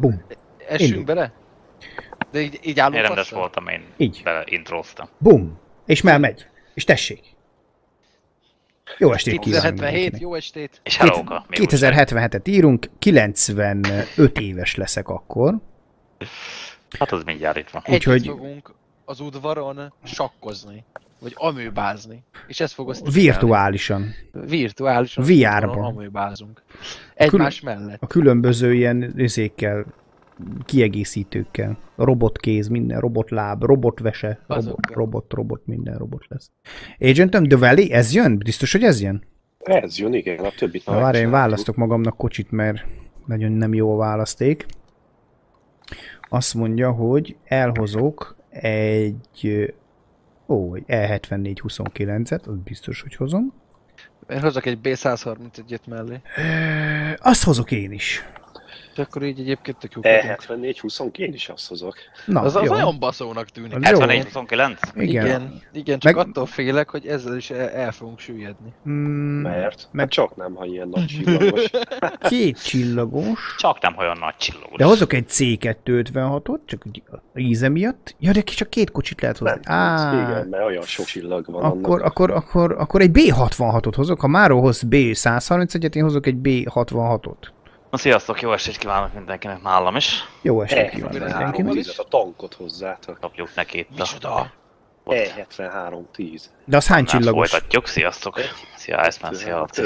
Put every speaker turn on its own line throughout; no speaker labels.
Bum.
Essünk
Indul.
bele? De így, így állunk
Én rendes
lassan?
voltam, én
Így.
beleintróztam.
Bum. És már megy. És tessék. Jó estét kívánok
2077,
mindenkinek.
jó estét!
És újság?
2077-et írunk, 95 éves leszek akkor.
Hát az mindjárt itt van.
Együtt
Úgyhogy-
fogunk az udvaron sakkozni. Vagy amőbázni. És ez fog azt
Virtuálisan.
Virtuálisan.
VR-ban.
Amőbázunk. Egymás mellett.
A különböző ilyen izékkel, kiegészítőkkel. Robotkéz, minden, robotláb, robotvese, robot, robot, robot, minden robot lesz. Agentem, The Valley, ez jön? Biztos, hogy ez jön?
Ez jön, igen, a többit már
várj, én választok magamnak kocsit, mert nagyon nem jó a választék. Azt mondja, hogy elhozok egy... Ó, egy E E74-29-et, az biztos, hogy hozom.
Én hozok egy B131-et mellé.
Ö, Azt hozok én is.
És akkor így egyébként tök jó.
E74 20 én is azt hozok.
Na,
Az, az nagyon baszónak tűnik.
Az jó.
74 29?
Igen.
Igen, igen, csak
Meg-
attól félek, hogy ezzel is el, el fogunk süllyedni.
Mm,
Mert?
Meg-
Meg csak nem, ha ilyen nagy csillagos.
két csillagos.
Csak nem olyan nagy csillagos.
De hozok egy C256-ot, csak íze miatt. Ja, de csak két kocsit lehet hozni.
Nem,
Á,
igen, mert olyan sok csillag van
akkor,
annak.
akkor, akkor, akkor egy B66-ot hozok. Ha Máró hoz B131-et, én hozok egy B66-ot.
Na, sziasztok, jó estét kívánok mindenkinek nálam is.
Jó estét
E73
kívánok
mindenkinek.
10 a tankot hozzátok.
Kapjuk neki itt a...
Micsoda?
E73 10.
De az hány csillagos?
Folytatjuk, sziasztok. Szia, Eszmen, szia, Laci.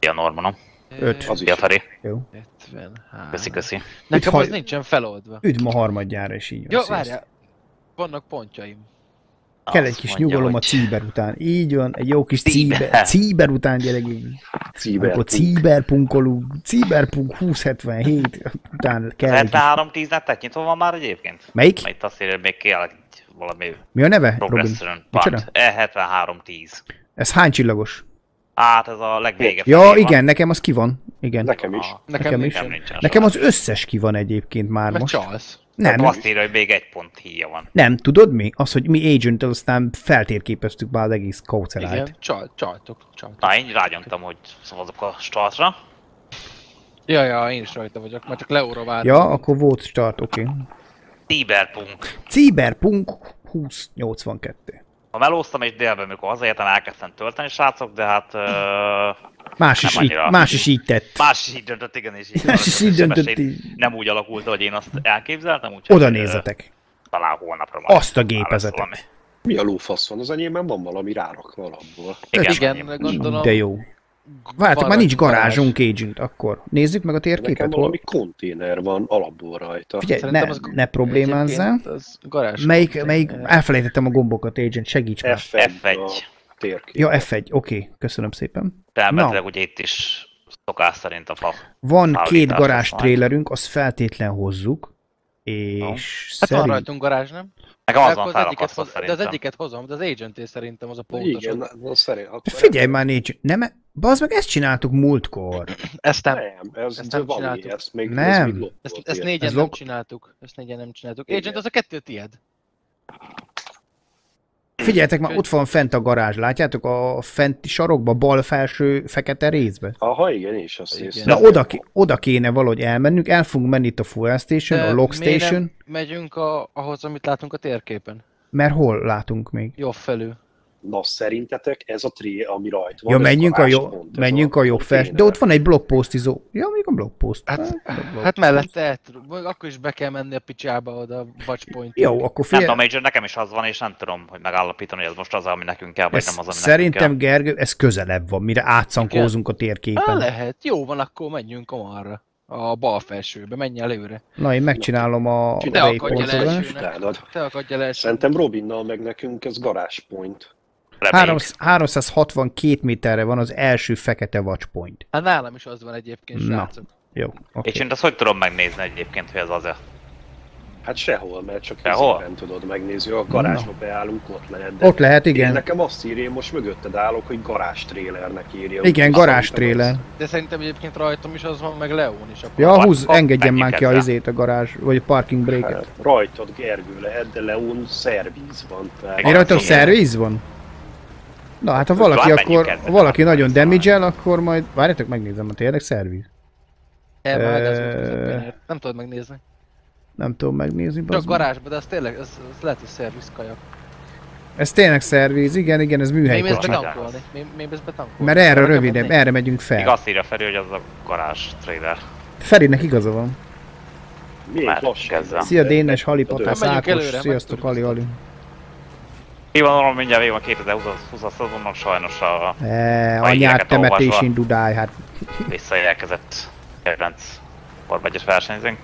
Szia, Normanom.
Öt.
Az
Szia,
is.
Feri.
Jó.
73.
Köszi, köszi.
Nekem az nincsen feloldva.
Üdv ma harmadjára, és így van.
Jó, várjál. Vannak pontjaim.
Kell egy kis
mondja,
nyugalom a
hogy-
cíber után. Így van, egy jó kis
Cíber.
cíber, cíber után gyerek.
Ciber.
Akkor cíberpunkolunk, cíberpunk 2077 után kell egy kis...
73 10 nettet nyitva van már egyébként?
Melyik?
Mert itt azt írja, még kell egy valami
Mi a neve, Robin?
progression
Micsoda?
pont. E73 10.
Ez hány csillagos?
Hát ez a legvége
Ja,
felé van.
igen, nekem az ki van. Igen.
Nekem is.
Nekem,
Nekem is.
Nekem
Nekem az összes ki van egyébként már
Meg
most.
csalsz.
Nem,
Nem, azt írja, hogy még egy pont híja van.
nem, tudod mi? Az, hogy mi agent aztán feltérképeztük már az egész kaucelájt.
Igen, csal, csaltok, csaltok.
Na, én rágyomtam, hogy szavazok a startra.
Ja, ja, én is rajta vagyok, már csak Leóra váltam.
Ja, akkor volt start, oké. Okay.
Cyberpunk.
Cyberpunk 2082.
Ha melóztam és délben, amikor hazaértem, elkezdtem tölteni, srácok, de hát... Uh,
Más is, így, más is így tett.
más is így döntött, igen, és így
Más is így döntött.
Nem úgy alakult, hogy én azt elképzeltem, úgyhogy...
Oda nézzetek.
Talán holnapra majd.
Azt a gépezetet.
Mi a lófasz van? Az enyémben van valami rárakva alapból.
Igen,
Igen, gondolom.
De jó. Várjátok, már nincs garázsunk agent, akkor nézzük meg a
Nekem
térképet.
valami
Hol...
konténer van alapból rajta.
Figyelj,
Szerintem
ne,
az-
ne problémázzál.
Az garázs.
Melyik, melyik, elfelejtettem a gombokat, agent, segíts már.
F1,
F1.
a térkép.
Ja, F1, oké, köszönöm szépen.
Elméletileg
Na.
ugye itt is szokás szerint a fa.
Van két garázs trélerünk, azt feltétlen hozzuk, és
Hát van
szerint...
rajtunk garázs, nem?
Nekem az
De
van
az
felakasztva
hoz, de az
szerintem.
egyiket hozom, de az agenté szerintem az a pontos.
Igen, na, szerint, akkor
figyelj már, négy, nem, bazd meg, ezt csináltuk múltkor.
Ezt nem.
Nem, ez
Ezt
nem
nem
valami,
csináltuk.
ezt még,
Nem.
Ez még
Ezt, ezt négyen
Ez
nem
lok-
csináltuk. Ezt négyen nem csináltuk.
Igen.
Agent, az a kettő tied.
Figyeljetek már, ott van fent a garázs, látjátok? A fenti sarokba, bal felső fekete részbe.
Aha, igen, és azt
Igen.
hiszem.
Na, oda, oda kéne valahogy elmennünk, el fogunk menni itt a fuel station, a log
miért
station,
nem megyünk a, ahhoz, amit látunk a térképen?
mert hol látunk még?
Jobb felül.
Na, szerintetek ez a tré, ami rajta van,
Ja, menjünk a, jó,
pont,
menjünk a jobb felső,
konténer.
de ott van egy blokkposztizó. Ja, még a blokkposzt.
Hát, hát mellette el Akkor is be kell menni a picsába oda a watchpoint.
Jó, akkor
Nem
figyelj,
tudom, Major, nekem is az van, és nem tudom, hogy megállapítani, hogy ez most az, ami nekünk kell, vagy
ez,
nem az, ami
szerintem
nekünk
Gergő, ez közelebb van, mire átszankózunk a térképen.
lehet. Jó van, akkor menjünk arra. A bal felsőbe, menj előre.
Na, én megcsinálem a
Csinálj,
akadj el. Te akadj el.
Szerintem Robinnal meg nekünk ez garázspoint.
Reméljük.
362 méterre van az első fekete watchpoint.
Hát nálam is az van egyébként,
Na.
srácok.
Jó, oké.
És én azt hogy tudom megnézni egyébként, hogy ez az-e?
Hát sehol, mert csak
Sehol?
ezében tudod megnézni, a garázsba beállunk, ott lehet. De
Ott lehet,
Én
igen.
nekem azt írja, én most mögötted állok, hogy garázs trélernek írja.
Igen,
Úgyhogy
garázs
szerintem
tréler.
az-
De szerintem egyébként rajtam is az van, meg León is. Akkor
Ja, húz, engedjen már ki a izét a garázs, vagy a parking brake-et.
Hát, rajtad Gergő lehet, de Leon szervíz van. Tehát.
Én rajtam
igen.
szerviz van? Na hát ha valaki
menjünk
akkor, ha valaki nagyon damage akkor majd, várjátok, megnézem, a tényleg szerviz.
Van megázott közepén. Nem tudod megnézni.
Nem tudom megnézni.
Csak garázsba, de az tényleg, az, az lehet, hogy szerviz kajak.
Ez tényleg szervíz, igen, igen, ez műhely
Mi mész
kocsi.
betankolni? Mész betankolni?
Mert erre rövidebb, erre megyünk
Még
fel.
azt írja felül, hogy az a garázs trailer.
Ferinek igaza van.
Még lassan.
Szia Dénes, Hali,
A
Patász,
Nem megyünk
Ákos, sziasztok,
meg
Hali,
tudjuk
Hali.
Hivatalom mindjárt végig van 2020 szezonnak, sajnos a
E,
Ha
anyát temetés indudály, hát.
visszajelkezett kedvenc Forma versenyzőnk.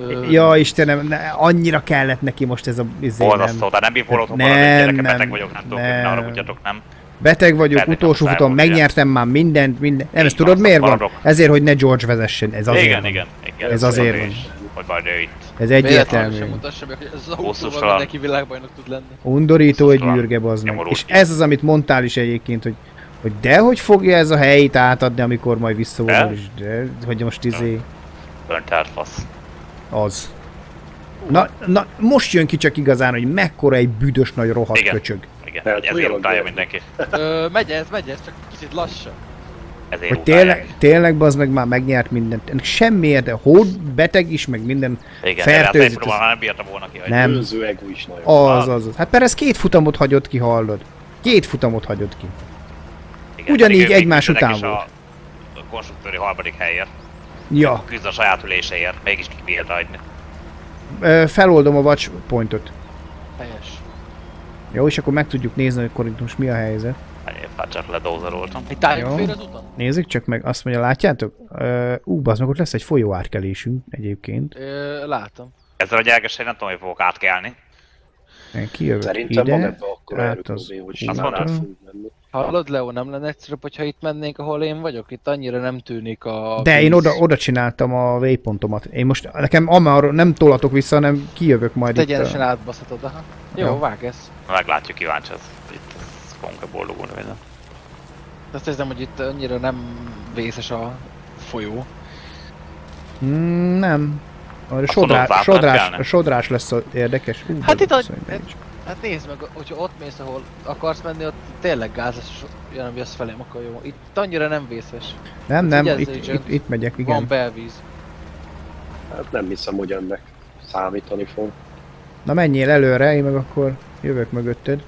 Ö,
Ja Istenem, ne, annyira kellett neki most ez a izé,
Borzasztó,
nem.
tehát nem bípolódhatom
Nem,
gyereke,
nem,
beteg vagyok, nem tudok,
nem.
ne arra ugyatok, nem.
Beteg vagyok,
Feltétlenül
utolsó futam, megnyertem már mindent, minden. Nem,
Így
ezt
van,
tudod miért van? Ezért, hogy ne George vezessen, ez azért
igen,
van.
igen, igen.
Ez azért van.
Hogy majd ő itt.
Ez egyértelmű.
sem mutassa meg, hogy ez az autóval mindenki világbajnok tud lenni.
Undorító egy űrge, bazd meg. És ez az, amit mondtál is egyébként, hogy hogy de hogy fogja ez a helyét átadni, amikor majd visszavonul is, de hogy most izé,
Öntárt fasz.
az. Na, na, most jön ki csak igazán, hogy mekkora egy büdös nagy rohadt
Igen.
köcsög.
Igen, ezért utálja mindenki.
Ö, megy ez, megy ez, csak kicsit lassan.
Ezért
Hogy tényleg, tényleg bazd meg már megnyert mindent. Ennek semmi érde, hód, beteg is, meg minden.
Igen, hát
fertőzött
próbál, nem bírta volna ki, hogy
Nem.
Őző ego is nagyon.
Az, az, az. Hát Perez két futamot hagyott ki, hallod. Két futamot hagyott ki.
igen,
ugyanígy egymás után volt.
A, a konstruktőri harmadik helyért.
Ja,
Küzd a saját üléseért, mégis ki bírta hagyni.
ö, feloldom a watch pointot.
Helyes.
Jó, és akkor meg tudjuk nézni, hogy akkor itt most mi a helyzet.
Hát csak ledózeroltam.
Egy tájunk
Jó.
fél az úton?
Nézzük csak meg, azt mondja, látjátok? Ú, bazd meg, ott lesz egy folyóárkelésünk egyébként.
Ö, látom.
Ezzel a gyergesen nem tudom, hogy fogok átkelni.
Én kijövök
Szerintem
ide.
van ebbe akkor
át az
hogy simán át fogunk menni.
Hallod, Leo, nem lenne egyszerűbb, hogyha itt mennénk, ahol én vagyok? Itt annyira nem tűnik a
De
víz.
én oda, oda csináltam a waypointomat. Én most, nekem amarról nem tolatok vissza, hanem kijövök majd
Te
itt.
egyenesen
A...
átbaszhatod, aha. Jó,
Jó.
vág ez.
Meglátjuk, kíváncsi ez. Fogunk-e boldogulni vele.
De Azt érzem, hogy itt annyira nem vészes a folyó.
Mm, nem. A sodrás, sodrás, a sodrás lesz a érdekes. Ú,
Hát itt a-. Hát nézd meg, hogyha ott mész, ahol akarsz menni, ott tényleg gáz és jön, ami azt felém, akkor jó. Itt annyira nem vészes.
Nem, nem, itt, itt, itt megyek,
Igen.
igen.
Van belvíz.
Hát nem hiszem, hogy ennek számítani fog.
Na menjél előre, én meg akkor jövök mögötted.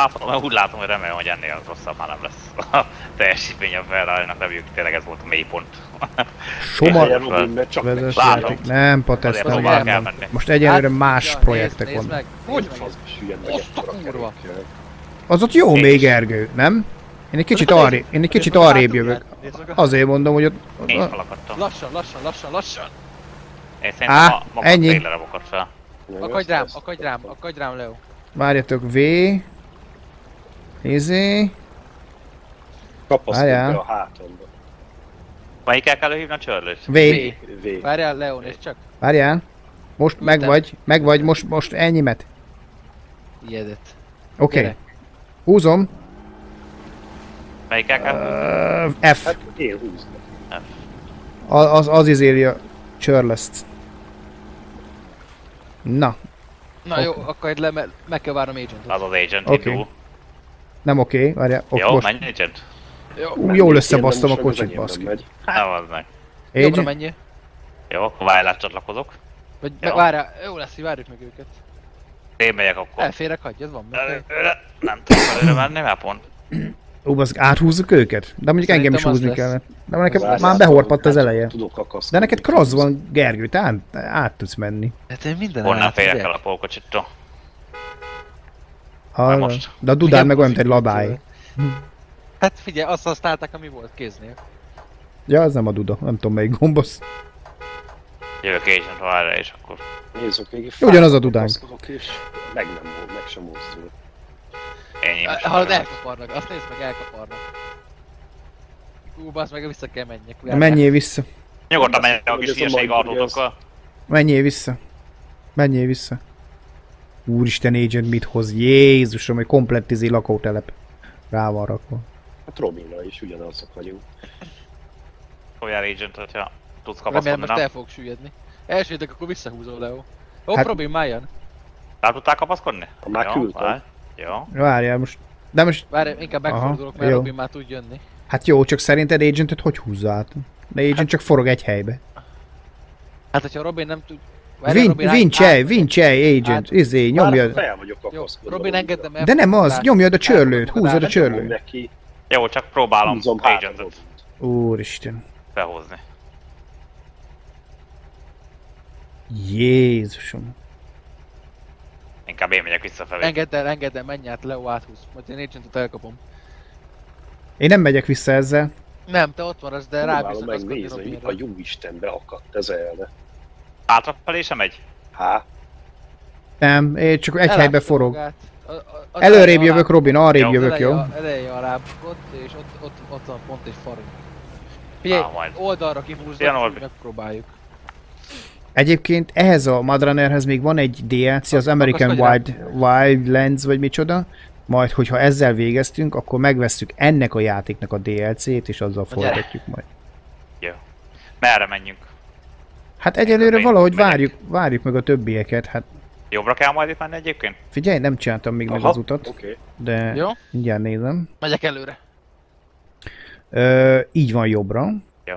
Hát, mert úgy látom, hogy remélem, hogy ennél rosszabb már nem lesz. A teljesítmény a Ferrari-nak reméljük tényleg ez volt a mélypont.
Csak
vezes
Látom.
játék. Nem, Patesz, nem, nem. Most egyelőre más
Hát, ja,
projektek
nézd,
vannak.
Hogy fasz
Azt a kurva.
Az ott jó
Én
még,
is.
Ergő, nem? Én egy kicsit arrébb, én egy kicsit arrébb jövök. Azért mondom, hogy ott...
Én felakadtam.
Lassan, lassan, lassan, lassan.
Én szerintem
Á,
a maga
ennyi.
a fel.
Akadj rám, akadj rám, akadj rám, Leo.
várjatok, V... Izé...
Kapaszkodj be a hátamba.
Melyikkel kell hívni a csörlőt?
V...
V.
Várjál, Leo, nézd csak.
Várjál. Most meg vagy, meg vagy, most, most ennyimet.
Ilyedet.
Oké.
Gyere.
Húzom.
Melyikkel kell?
Ö, F.
Hát én húzom.
A- Az, az izéli a Churlest. Na,
Na jó, akadj le, mert meg kell várnom agentot.
Az az agent
Oké.
indul.
Nem oké, várjál. Ok,
Jó,
most.
menj agent.
Jó,
Ú, jól összebasztam a kocsit, baszki.
Nem az meg.
jobbra
Agent?
menjél.
Jó, akkor várjál, csatlakozok.
Vagy
Jó.
várjál, jó lesz, hogy várjuk meg őket.
Én megyek akkor.
Elférek, hagyj, ez van.
nem tudom előre menni, mert pont.
Ú, az áthúzzuk őket? De mondjuk engem is húzni kellett. De nekem már behorpadt az
hát
eleje.
Tudok.
De neked cross van, Gergő, te át, át tudsz menni.
Hát én minden
Honnan
ugye?
el a polkocsittól.
Ha,
most.
de a dudán meg olyan, mint egy ladály.
tőle. Hát figyelj, azt használták, ami volt kéznél.
Ja, az nem a duda, nem tudom melyik gombosz.
Jövök agent várja, és akkor
Nézzük végig.
Ugyanaz a dudánk.
És meg nem volt, meg sem mozdul.
ennyi. most
Hallod, elkaparnak, azt nézd meg, elkaparnak. Ú, basz meg, vissza kell menjek.
Menjél vissza.
Nyugodtan menj a kis
a
hírség autótokkal.
Menjél vissza. Menjél vissza. Úristen, Agent mit hoz? Jézusom, egy komplett izé lakótelep. Rá van rakva.
Hát Robinra is ugyanazok vagyunk.
Folyál agent, hogyha tudsz
Remélem
kapaszkodni,
most
nem?
el fogok süllyedni. Elsüllyedek, akkor visszahúzol, Leo. Ó,
Hát-
Robin, már jön.
Rá tudtál kapaszkodni?
Már
Jó,
küldtem.
várj. Jó.
Várjál most. De most,
Várj, inkább megfordulok, mert
jó.
Robin már tud jönni.
hát jó, csak szerinted Agentet hogy húzza át? De Agent csak forog egy helybe.
Hát, hogyha Robin nem tud...
Vin, Vincsej, Vincsej, agent,
át-
izé, nyomjad.
fel vagyok kapaszkodva.
Robin engedd meg.
De nem az, nyomjad a csörlőt, húzod a csörlőt.
Jó, csak próbálom
húzom
agentet.
Úristen.
behozni.
Jézusom.
Inkább én megyek visszafelé.
Engedd el, engedd el, menj át, Leo áthúz. Majd én agentet elkapom.
Én nem megyek vissza ezzel.
Nem, te ott maradsz, de
megnézni,
azt,
hogy a jó Istenbe akadt ez elne.
Hátrafelé sem megy?
Há,
Nem, én csak egy helybe forog.
Az
Előrébb
eleje
jövök,
alá-
Robin, arrébb
Jó.
jövök, jó?
Eleje, eleje alá ott, és ott, ott, ott van pont egy faring. Figyelj,
Á, majd.
oldalra hogy megpróbáljuk.
Egyébként ehhez a Madranerhez még van egy DLC, az American Wild, Wildlands vagy micsoda. Majd, hogyha ezzel végeztünk, akkor megvesszük ennek a játéknak a DLC-t, és azzal folytatjuk majd.
Merre menjünk?
Hát egyelőre valahogy várjuk, várjuk meg a többieket. Hát
Jobbra kell majd itt menni egyébként?
figyelj, nem csináltam még meg
aha,
az utat,
Oké.
de
Jó?
mindjárt nézem.
Megyek előre.
Ö, így van jobbra.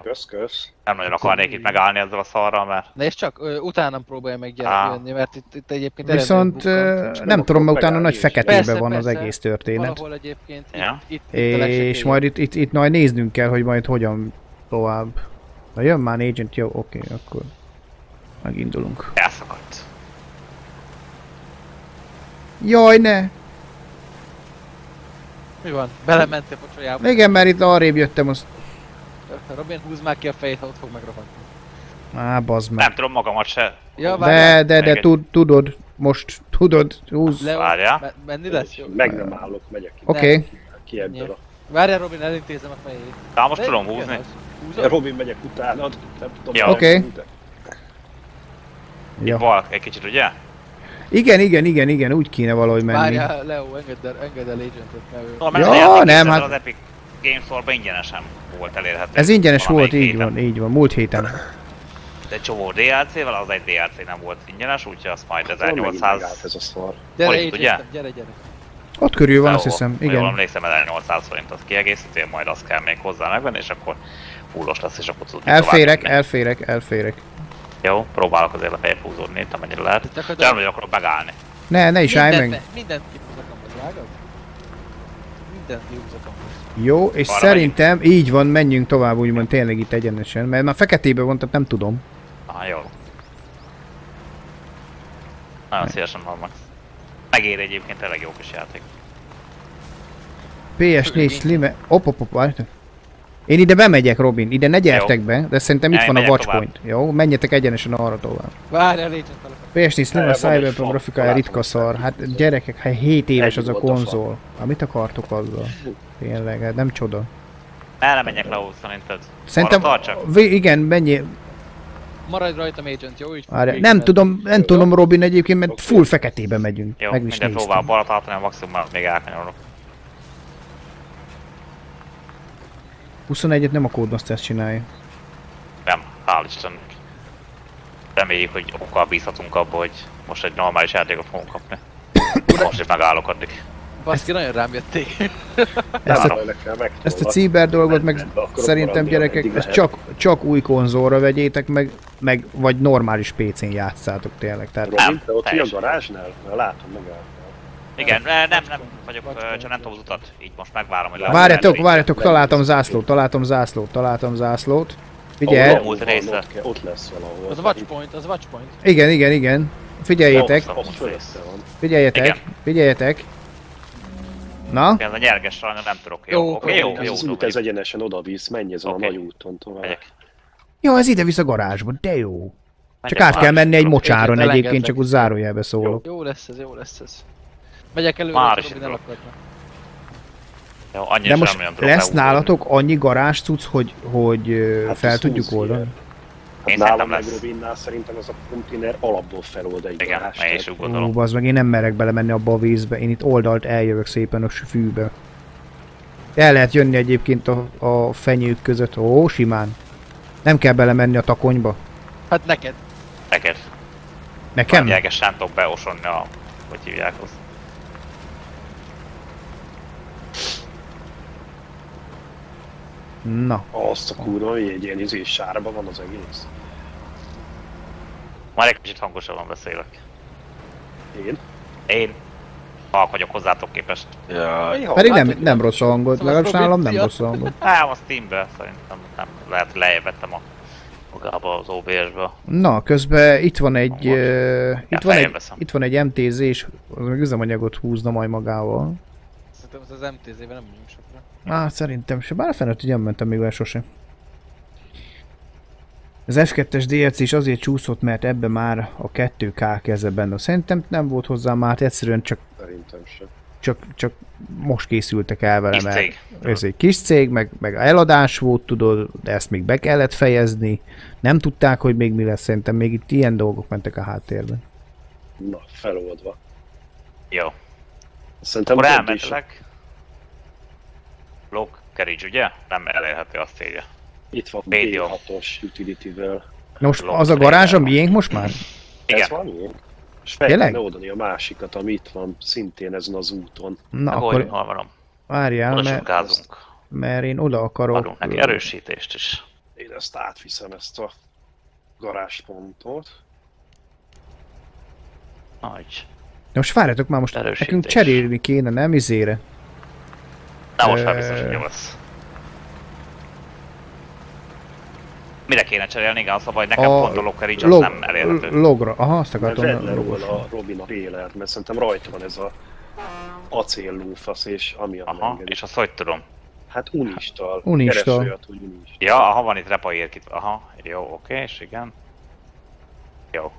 Kösz, kösz.
Nem nagyon akarnék itt megállni ezzel a szarral, mert
Nézd csak, ö, utánam próbálja meg jönni, mert itt, itt egyébként
Viszont ö, nem tudom, mert utána nagy feketébe
Persze,
van az
persze.
egész történet.
Valahol egyébként
Ja.
itt, itt, itt
És majd itt, itt, itt majd néznünk kell, hogy majd hogyan tovább. Na jön már agent, jó, oké, akkor megindulunk.
elszakadt.
Jaj, ne!
Mi van? Belementél pocsolyába.
Igen, mert itt arrébb jöttem, azt...
Robin, húzd már ki a fejét, ha ott fog megragadni.
Á, bazd meg.
Nem tudom magamat se.
Ja, várjál.
De, de, de, tud, tudod, most tudod, húz.
Leo,
Várjál.
me- menni lesz? Jó.
Meg nem állok, megyek ki.
Oké,
Ki ebből a...
Várjál Robin, elintézem a fejét.
De most
De-
tudom húzni.
az.
Ja,
Húzod?
Robin megyek utánad, nem tudom.
Ja.
Oké.
tud.
ja.
Bal egy kicsit, ugye?
Igen, igen, igen, igen, úgy kéne valahogy menni.
Várjál, Leo, engedd el, engedd el agentet, mert ő...
Tudom, mert
Ja, nem, hát-
Az Epic Games Store-ban ingyenesen volt elérhető.
Ez ingyenes volt, így
héten.
van, így van, múlt héten.
De egy csomó DLC-vel, az egy DLC nem volt ingyenes, úgyhogy azt majd
Hol megint megállt
1800...
ez a szar.
Gyere,
Forint, ugye?
gyere, gyere.
Ott körül van, azt
Jó,
hiszem,
Jól
igen.
emlékszem, 1800 forint az kiegészítő, majd azt kell még hozzá megvenni, és akkor fullos lesz, és akkor tudjuk
Elférek, elférek, elférek.
Jó, próbálok azért lefejebb húzódni itt, amennyire lehet. De nem akarok megállni.
Ne, ne is állj meg.
me- mindent kihúz a kampot, vágod? Mindent kihúz a kampot.
Jó, és
Arra
szerintem így van, menjünk tovább úgymond tényleg itt egyenesen, mert már feketébe van, tehát nem tudom.
Aha, jó. Nagyon szívesen van Max. Megér egyébként tényleg jó kis játék.
PS4 Slim... Op, op, op, várjatok. Én ide bemegyek, Robin, ide ne gyertek be, de szerintem itt van a Watchpoint. Jó, menjetek egyenesen arra tovább.
Várjál, agent alapot.
PS4 Slim a Cyberpunk grafikája ritka
hogy
szar. Hát gyerekek, hát 7 éves az a
a
konzol. Hát mit akartok azzal? Tényleg, hát nem csoda.
Merre menjek le ahhoz szerinted?
Szerintem, igen, mennyi,
Maradj rajtam, agent, jó? Így
Várjál,
végig
nem tudom, nem
Jó.
tudom Robin egyébként, mert full feketébe megyünk.
Jó,
Meg is
minden próbál
néztem.
balra tartani, a maximum még elkanyarodok.
21-et nem a Codemasters csinálja.
Nem, hál' Istennek. Reméljük, hogy okkal bízhatunk abba, hogy most egy normális játékot fogunk kapni. Most is megállok addig.
Baszki, nagyon rám jötték.
Ezt a,
Nem,
ezt a ciber dolgot meg
Nem,
szerintem gyerekek, ezt csak, csak új konzolra vegyétek meg, meg vagy normális PC-n játszátok tényleg. Tehát
Robin, te ott vagy a garázsnál? Látom, megálltál.
Igen, nem, nem, vagyok, csak nem tudom az utat. Így most megvárom, hogy le.
várjatok, várjatok, találtam zászlót, találtam zászlót, találtam zászlót. Figyelj,
van,
része.
Ott, ott lesz valahol.
Az watchpoint, az watchpoint.
igen, igen, igen.
Van.
figyeljetek,
Igen.
figyeljetek. Na,
Ez a nyerges sajnos nem tudok. Jó,
Jó,
oké, jó, jó,
Ez az út, ez egyenesen oda visz, menj ezen a nagy úton tovább.
Jó, ez ide visz a garázsba, de jó. Csak át kell menni egy mocsáron egyébként, csak úgy zárójelbe szólok.
Jó lesz ez, jó lesz ez. Megyek előre,
Már is indulok.
elakadna.
Jó, annyira
De
sem
most lesz nálatok annyi garázs cucc, hogy, hogy
Hát
fel tudjuk oldani?
ilyen.
Én
Hát nálam
lesz.
Robinnál szerintem ez a konténer alapból felold egy
Igen,
garást,
én is
tehát
úgy
Ó,
gondolom.
bazd meg, én nem merek belemenni abba a vízbe, én itt oldalt eljövök szépen a fűbe. El lehet jönni egyébként a, a fenyők között, ó, simán. Nem kell belemenni a takonyba.
Hát neked.
Neked.
Nekem?
Sem tudok beosonni a... Hogy hívják azt.
Na,
Azt a kurva, hogy egy ilyen izés sárba van az egész.
Majd egy kicsit hangosabban beszélek.
Én?
Én halk vagyok hozzátok képest.
Jaj,
Pedig
hát,
nem, nem rossz a hangod,
Szóval
legalábbis nálam nem rossz a hangod.
Nem, a Steambe szerintem nem. Lehet lejjebb vettem a magába az OBS-be.
Na, közben itt van egy, uh, itt, van egy
veszem.
itt van egy MTZ és az meg üzemanyagot húzna majd magával.
Szerintem az az MTZ-ben nem megyünk
Hát szerintem se, bár felnőtt, hogy nem mentem még vele sose. Az F2-es DLC is azért csúszott, mert ebbe már a 2K keze benne. Szerintem nem volt hozzá már, egyszerűen csak,
Szerintem sem.
csak, csak most készültek el vele,
Kis
mert
cég.
ez egy kis cég, meg, meg eladás volt, tudod, de ezt még be kellett fejezni. Nem tudták, hogy még mi lesz, szerintem még itt ilyen dolgok mentek a háttérben.
Na, feloldva.
Jó.
Szerintem
Akkor. Log carriage, ugye? Nem elérhető azt írja.
Itt van
Medium.
B6-os utility-vel.
Na most
Long
az a garázs a miénk most már?
Ez
Igen.
van ilyen? És fel kellene oldani a másikat, ami itt van, szintén ezen az úton.
Na
Na,
akkor
hol van?
várjál,
Oda
mert,
gázunk.
mert én oda akarok...
Adunk neki erősítést is.
Én ezt átviszem, ezt a garázspontot.
Nagy.
Na most várjatok már most,
Erősítés.
nekünk cserélni kéne, nem izére?
Na most már biztos, hogy jó lesz. Mire kéne cserélni? Igen, az a baj, nekem pont a log carriage az nem elérhető.
Logra, aha, azt akartam.
vedd le róla a Robin a trélert, mert szerintem rajta van ez a acéllófasz, és ami a
Aha, és azt hogy tudom?
Hát unistal.
Unistal.
Olyat, hogy unistal.
Ja, aha, van itt repa írkit. Aha, jó, oké, és igen. Jó.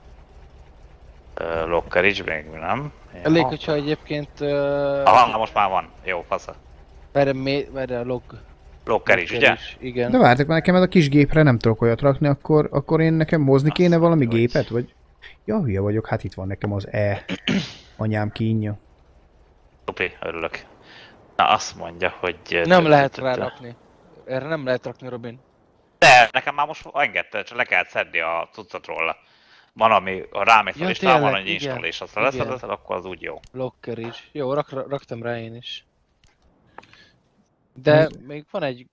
Uh, log carriage még nem. Ja.
Elég, hogyha egyébként... Uh,
Aha, na most már van. Jó, fasz.
Erre, mé, erre a log...
Log carriage, ugye?
is, Igen.
De várjátok, mert nekem ez a kis gépre nem tudok olyat rakni, akkor, akkor én nekem mozni
Azt
kéne valami
hogy-
gépet, vagy? Ja, hülye vagyok, hát itt van nekem az E. Anyám kínja.
Tupi, örülök. Na azt mondja, hogy...
Nem lehet rárakni. Erre nem lehet rakni, Robin.
De, nekem már most engedte, csak le kellett szedni a cuccot róla. Van, ami a rámész
Ja,
a listán, van egy install, és azt
igen.
leszeded, akkor az úgy jó.
Locker is. Jó, rak, raktam rá én is. De még van egy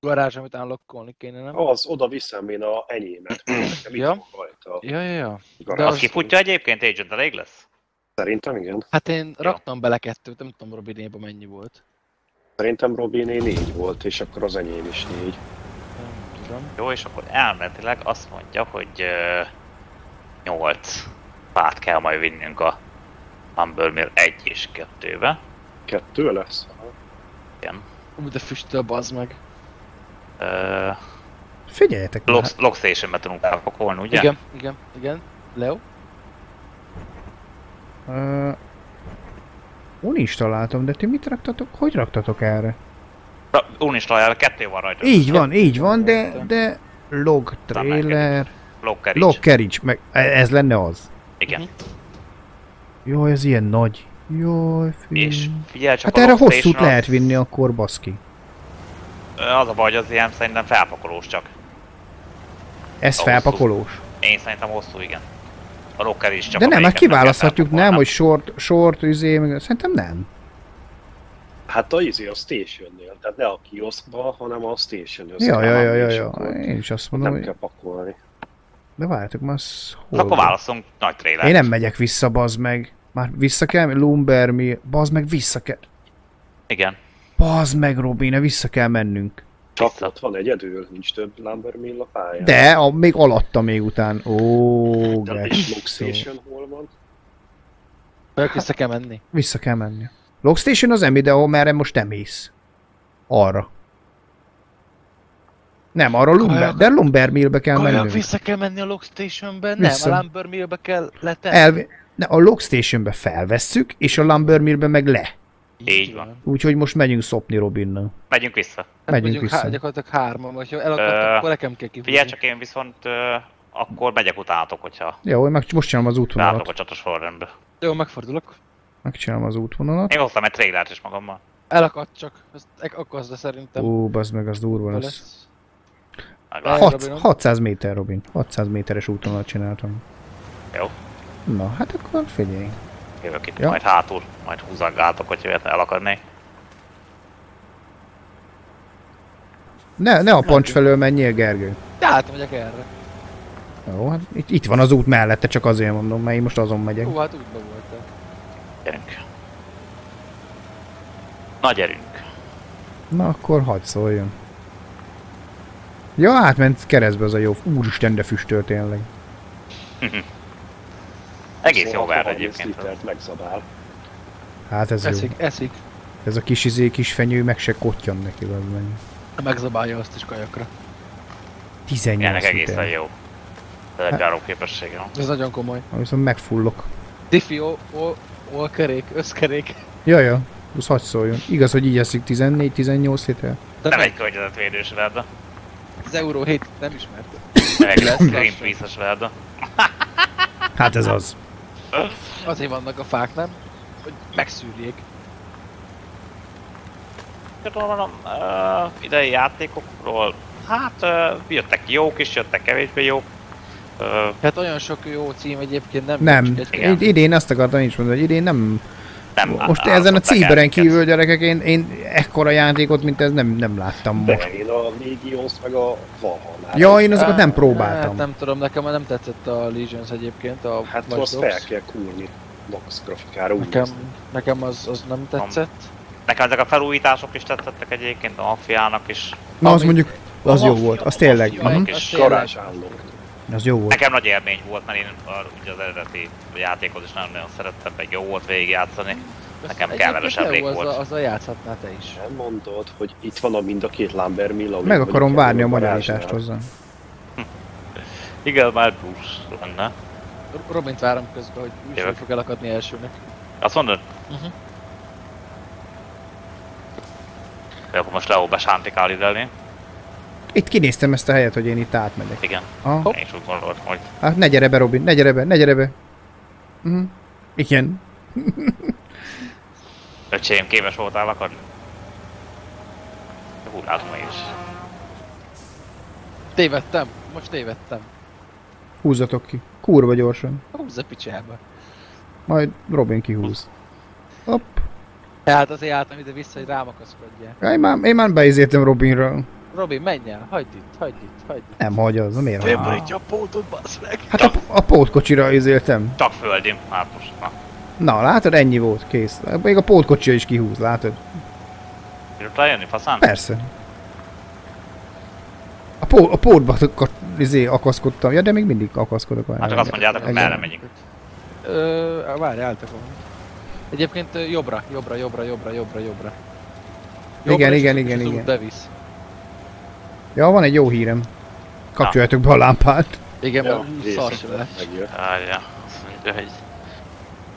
garázs, amit unlockolni kéne, nem?
Az, oda viszem én a enyémet. Nekem itt
Ja.
van rajta a
Ja, ja, ja.
garázs.
Az
az-
kifutja egyébként, Agent elég lesz?
Szerintem igen.
Hát én raktam bele kettőt, nem tudom Robinéban mennyi volt.
Szerintem Robiné négy volt, és akkor az enyém is négy.
Nem tudom.
Jó, és akkor elméletileg azt mondja, hogy uh, 8 fát kell majd vinnünk a Humber Mill 1 és 2-be.
Kettő lesz?
Igen.
Ú, de füstöl, bazd meg.
Uh,
Figyeljetek már.
log, log Stationbe tudunk elpakolni, ugye?
Igen, igen, igen. Leo?
Uh, uninstaláltam, de ti mit raktatok? Hogy raktatok erre?
Ra- Uninstalljál, kettő van rajta.
Így van, így van, de, de log trailer,
Log carriage.
log carriage, meg e- ez lenne az.
Igen.
Jó, ez ilyen nagy. Jaj,
És
fi.
figyelj csak
Hát
a
erre hosszút lehet vinni akkor, baszki.
Az a baj, hogy az ilyen szerintem felpakolós csak.
Ez
A
felpakolós.
Én szerintem hosszú, igen. A log carriage csak
De nem, hát kiválaszthatjuk, nem, hogy short, short, üzé, szerintem nem.
Hát a izé a stationnél, tehát ne a kioszkba, hanem a station
Ja, ja, ja, ja,
és
ja. Én is azt mondom,
Nem
hogy...
kell pakolni.
De várjátok, már az hol
Akkor válaszunk nagy trailer.
Én nem megyek vissza, bazd meg. Már vissza kell, Lumber mi, bazd meg, vissza kell.
Igen.
Bazd meg, Robin, vissza kell mennünk.
Csak ott van egyedül, nincs több Lumber Mill a pályán.
De, a, még alatta még után. Ó,
De és hol van?
Vagy vissza kell menni.
Vissza kell menni. Logstation az emi, de ahol merre most nem mész. Arra. Nem, arra Lumber, de Lumber Millbe kell
Kajak,
mennünk.
vissza kell menni a log stationbe?
Vissza.
Nem, a Lumber Millbe kell letenni.
El, ne, a Logstationbe felvesszük, és a Lumber Millbe meg le.
Így van.
Úgyhogy most megyünk szopni Robinnal.
Megyünk vissza.
Hát
Megyünk vissza.
Há, gyakorlatilag hárman, vagy ha elakadtak,
Ö,
akkor nekem kell kihúzni.
Figyelj csak én viszont uh, akkor megyek utánatok, hogyha
Jó, én meg most csinálom az útvonalat.
a csatos sorrendbe.
Jó, megfordulok.
Megcsinálom az útvonalat.
Én hoztam egy trailert is magammal.
Elakadt csak. Ezt akaszd, de szerintem.
Ó, bazd meg, az durva lesz.
lesz. Hat-
6,
Robinom.
600 méter, Robin. 600 méteres útvonalat csináltam.
Jó.
Na, hát akkor figyelj.
Jövök itt
Ja.
majd hátul, majd húzagáltok, hogy jöhet elakadni.
Ne, ne a pancs felől menjél, Gergő.
De hát megyek erre.
Jó, hát itt, itt van az út mellette, csak azért mondom, mert én most azon megyek.
Hú, hát útba voltál.
Gyerünk. Na gyerünk.
Na akkor hagyd szóljon. Ja, átment keresztbe az a jó. Úristen, de füstöl tényleg.
Egész jó
Szóval
vár
30
egyébként.
litert megzabál.
Hát ez
Eszik,
jó.
eszik.
Ez a kis izé, kis fenyő meg se kottyan neki, meg.
Megzabálja azt is kajakra.
18
Ennek egészen
liter.
jó. Ez egy járó képessége van.
Ez nagyon komoly.
Viszont megfullok.
Diffi, ó, ó, ó, kerék, összkerék.
Ja, ja. Az hagy szóljon. Igaz, hogy így eszik 14-18 liter?
De
Nem
meg,
egy környezetvédős verda.
az Euró 7 nem ismert.
Nem egy
Lesz
Greenpeace-es verda.
Hát ez az.
Azért vannak a fák, nem? Hogy megszűrjék.
Mondom, uh, idei játékokról, hát uh, jöttek jók is, jöttek kevésbé jók. Uh,
Hát olyan sok jó cím egyébként nem.
Nem. idén azt akartam is mondani, hogy idén nem...
nem
Most ezen a
minket.
kívül, gyerekek, én, én ekkora játékot, mint ez nem, nem láttam most.
De én a Legions meg a Valhalla.
Ja, én azokat nem
Hát,
próbáltam.
nem tudom, nekem már nem tetszett a Legions egyébként, a
Hát azt fel kell kúrni. Max grafikára úgy
Nekem, nekem az, az nem tetszett.
Nekem ezek a felújítások is tetszettek egyébként, a mafiának is.
Na, az mondjuk, az jó volt, az tényleg.
mafia
mhm.
is.
Az tényleg.
Garázsállók.
Az jó volt.
Nekem nagy élmény volt, mert én a, ugye az eredeti játékot is nagyon-nagyon szerettem, meg jó volt végigjátszani. Nekem kellemes emlék
az
volt.
A, az a játszhatná te is.
Nem mondod, hogy itt van a mind a két Lambert Mill,
Meg akarom várni a magyarítást hozzá.
Igen, már plusz lenne.
Robint várom közben, hogy
Jövök.
fog elakadni elsőnek.
Azt mondod?
Uh-huh.
Jó, akkor most Leo besántikál ide elé.
Itt kinéztem ezt a helyet, hogy én itt átmegyek.
Igen,
Aha.
én is úgy gondoltam, hogy
Hát ne gyere be, Robin, ne gyere be, ne gyere be. Mhm. Igen.
öcsém, képes voltál akadni. Hú, látom én is.
Tévedtem, most tévedtem.
Húzzatok ki. Kurva gyorsan.
Húzza picsába.
Majd Robin kihúz. Hopp.
Tehát azért álltam ide vissza, hogy rám akaszkodjál.
Ja, Én már, én már beizéltem Robinra.
Robin, menj el, hagyd itt, hagyd itt, hagyd itt.
Nem hagyja, az miért?
Félborítja a pótot, bassz meg.
Hát a, a pótkocsira izéltem.
Csak földim, hát most, na.
Na, látod, ennyi volt, kész. Még a pótkocsia is kihúz, látod?
Tudtál jönni, faszán?
Persze. A, pó, a pótba izé, akaszkodtam. Ja, de még mindig akaszkodok.
Hát csak azt mondjátok, hogy merre megyünk.
Ö, várj, álltak volna. Egyébként ö, jobbra, jobbra, jobbra, jobbra, jobbra, jobbra.
Igen, igen, igen, igen.
Bevisz.
Ja, van egy jó hírem. Kapcsoljátok be a lámpát.
Igen,
Ja,
mert szar se lehet.
megjött.
Várja, azt mondja, hogy...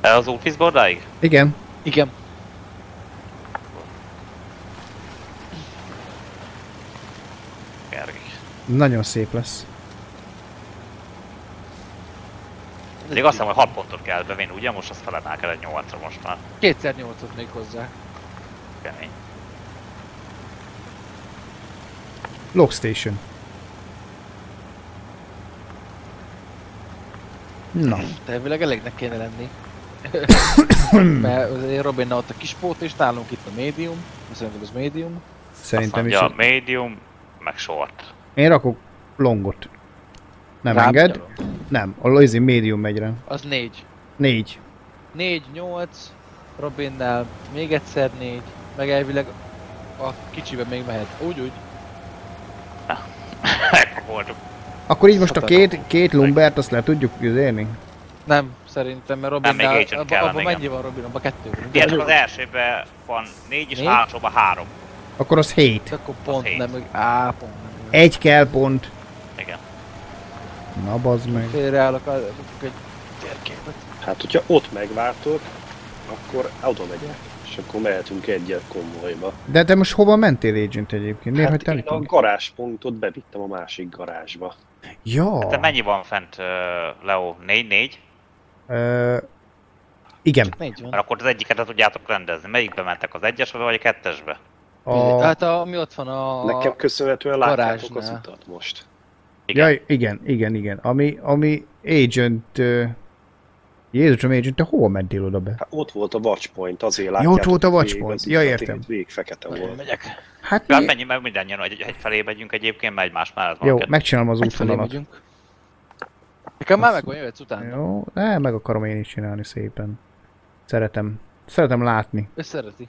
El az útvízbordáig?
Igen.
Igen.
Gergik.
Nagyon szép lesz.
Még azt hiszem, hogy 6 pontot kell bevinni, ugye? Most azt felemelkedett 8-ra most már.
Kétszer nyolcot még hozzá.
Kemény.
Log Station. Na,
Tervileg elégnek kéne lenni. Mert azért Robin ott a kis pót, és nálunk itt a médium. Szerintem ez médium.
szerintem is.
Azt mondja, medium, meg short.
Én rakok longot. Nem
Rám
enged?
gyalog.
Nem, a lazy medium megy rá.
Az négy.
Négy.
Négy, nyolc, Robinnál még egyszer négy, meg elvileg a kicsiben még mehet. Úgy, úgy.
Megpakoltuk.
Akkor így most a két, két lumbert azt le tudjuk üzélni?
Nem, szerintem, mert
Nem, még kellene,
abba
igen.
mennyi van Robin? Abban kettő.
Igen, csak az elsőben van 4 és
Négy?
hátsóban 3.
Akkor az hét.
Akkor pont
hét.
nem, á, pont nem.
Egy kell pont.
Igen.
Na bazd meg.
Félreállok a, egy térképet.
Hát, hogyha ott megváltok, akkor oda megyek. És akkor mehetünk egyet konvojba.
De te most hova mentél Agent egyébként? Miért
hát
hagytál
én a garázspontot bevittem a másik garázsba.
Ja.
Te mennyi van fent, uh, Leo? 4-4?
Ö, igen.
Mert akkor az egyiket le tudjátok rendezni. Melyikbe mentek, az egyesbe vagy a kettesbe?
A...
Hát a, mi ott van a...
Nekem köszönhetően látjátok az utat most.
Igen.
Ja, igen, igen, igen. Ami, ami Agent... Uh... Jézusom, Agent, te hova mentél oda be?
Hát ott volt a watchpoint, azért
ott
látjátok.
volt a
hogy
watchpoint. Ja,
utat,
értem.
Végig fekete volt.
Megyek.
Hát
Hát
mi...
mennyi, meg mindannyian egy, egy felé megyünk egyébként, mert egymás mellett van
Jó, megcsinálom az útvonalat.
megyünk. Nekem már megvan, jöhetsz utána.
Jó, ne, meg akarom én is csinálni szépen. Szeretem. Szeretem látni.
Ő szereti.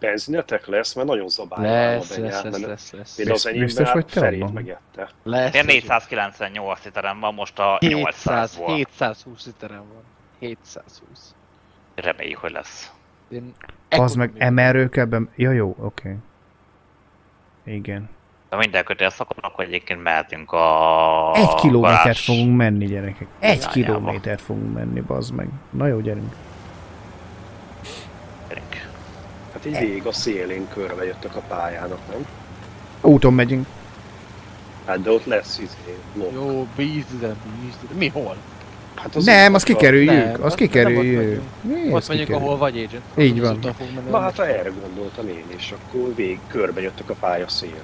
Benzinetek lesz, mert nagyon zabálja
Lesz,
a
lesz,
benyát,
lesz, lesz, lesz.
Például az
Biztos
enyémben
te
felét
abban?
megette.
Lesz.
Én
lesz.
498 literem van, most a
700,
800-ból.
720 literem van. 720.
Reméljük, hogy lesz.
Én
Az meg kell be... Ja jó, oké. Igen.
De minden kötél szakad, akkor egyébként mehetünk a
Egy kilométert fogunk menni, gyerekek. Egy kilométert fogunk menni, bazd meg. Na jó. Gyerünk.
Hát így végig a szélén körbe jöttek a pályának, nem?
Úton megyünk.
Hát de ott lesz izé, lop.
Jó, bízd ide, bízd ide. Mi hol?
Hát
Nem, azt kikerüljük.
Nem,
Azt kikerüljük.
nem Ott megyünk, ahol vagy agent.
Így
Az
van.
Na hát erre gondoltam én is, akkor végig körbe jöttek a pálya szélén.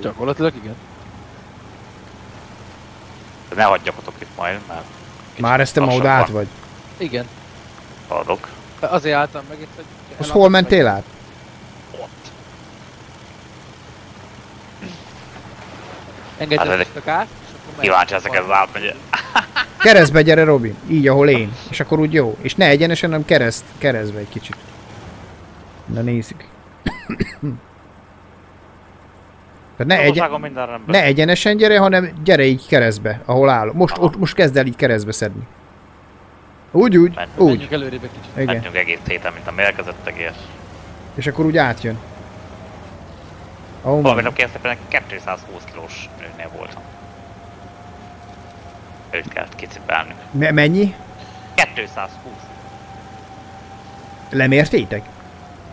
Gyakorlatilag igen.
Ne hagyjatok itt majd, mert
Már ezt te ma oda át vagy.
Igen.
adok.
Azért álltam meg itt, hogy... Eladom
hol mentél át?
Ott. Engedj
Hát ez
ezt a át, és akkor megy.
Kíváncsi ezek ez az átmegy.
Keresztbe gyere, Robi. Így, ahol én. És akkor úgy jó. És ne egyenesen, hanem kereszt, keresztbe egy kicsit. Na nézzük. Tehát ne, egyen, ne egyenesen gyere, hanem gyere így keresztbe, ahol állok. Most, ott, most kezd el így keresztbe szedni. Úgy, úgy,
Menjünk.
úgy.
Menjünk előrébb egy kicsit.
Igen.
Mentünk egész héten, mint a mérkezett egész.
És akkor úgy átjön. Ahol
Valami nap készíteni 220 kilós nőnél voltam. Őt kellett kicipelnünk.
Me- mennyi?
220.
Lemértétek?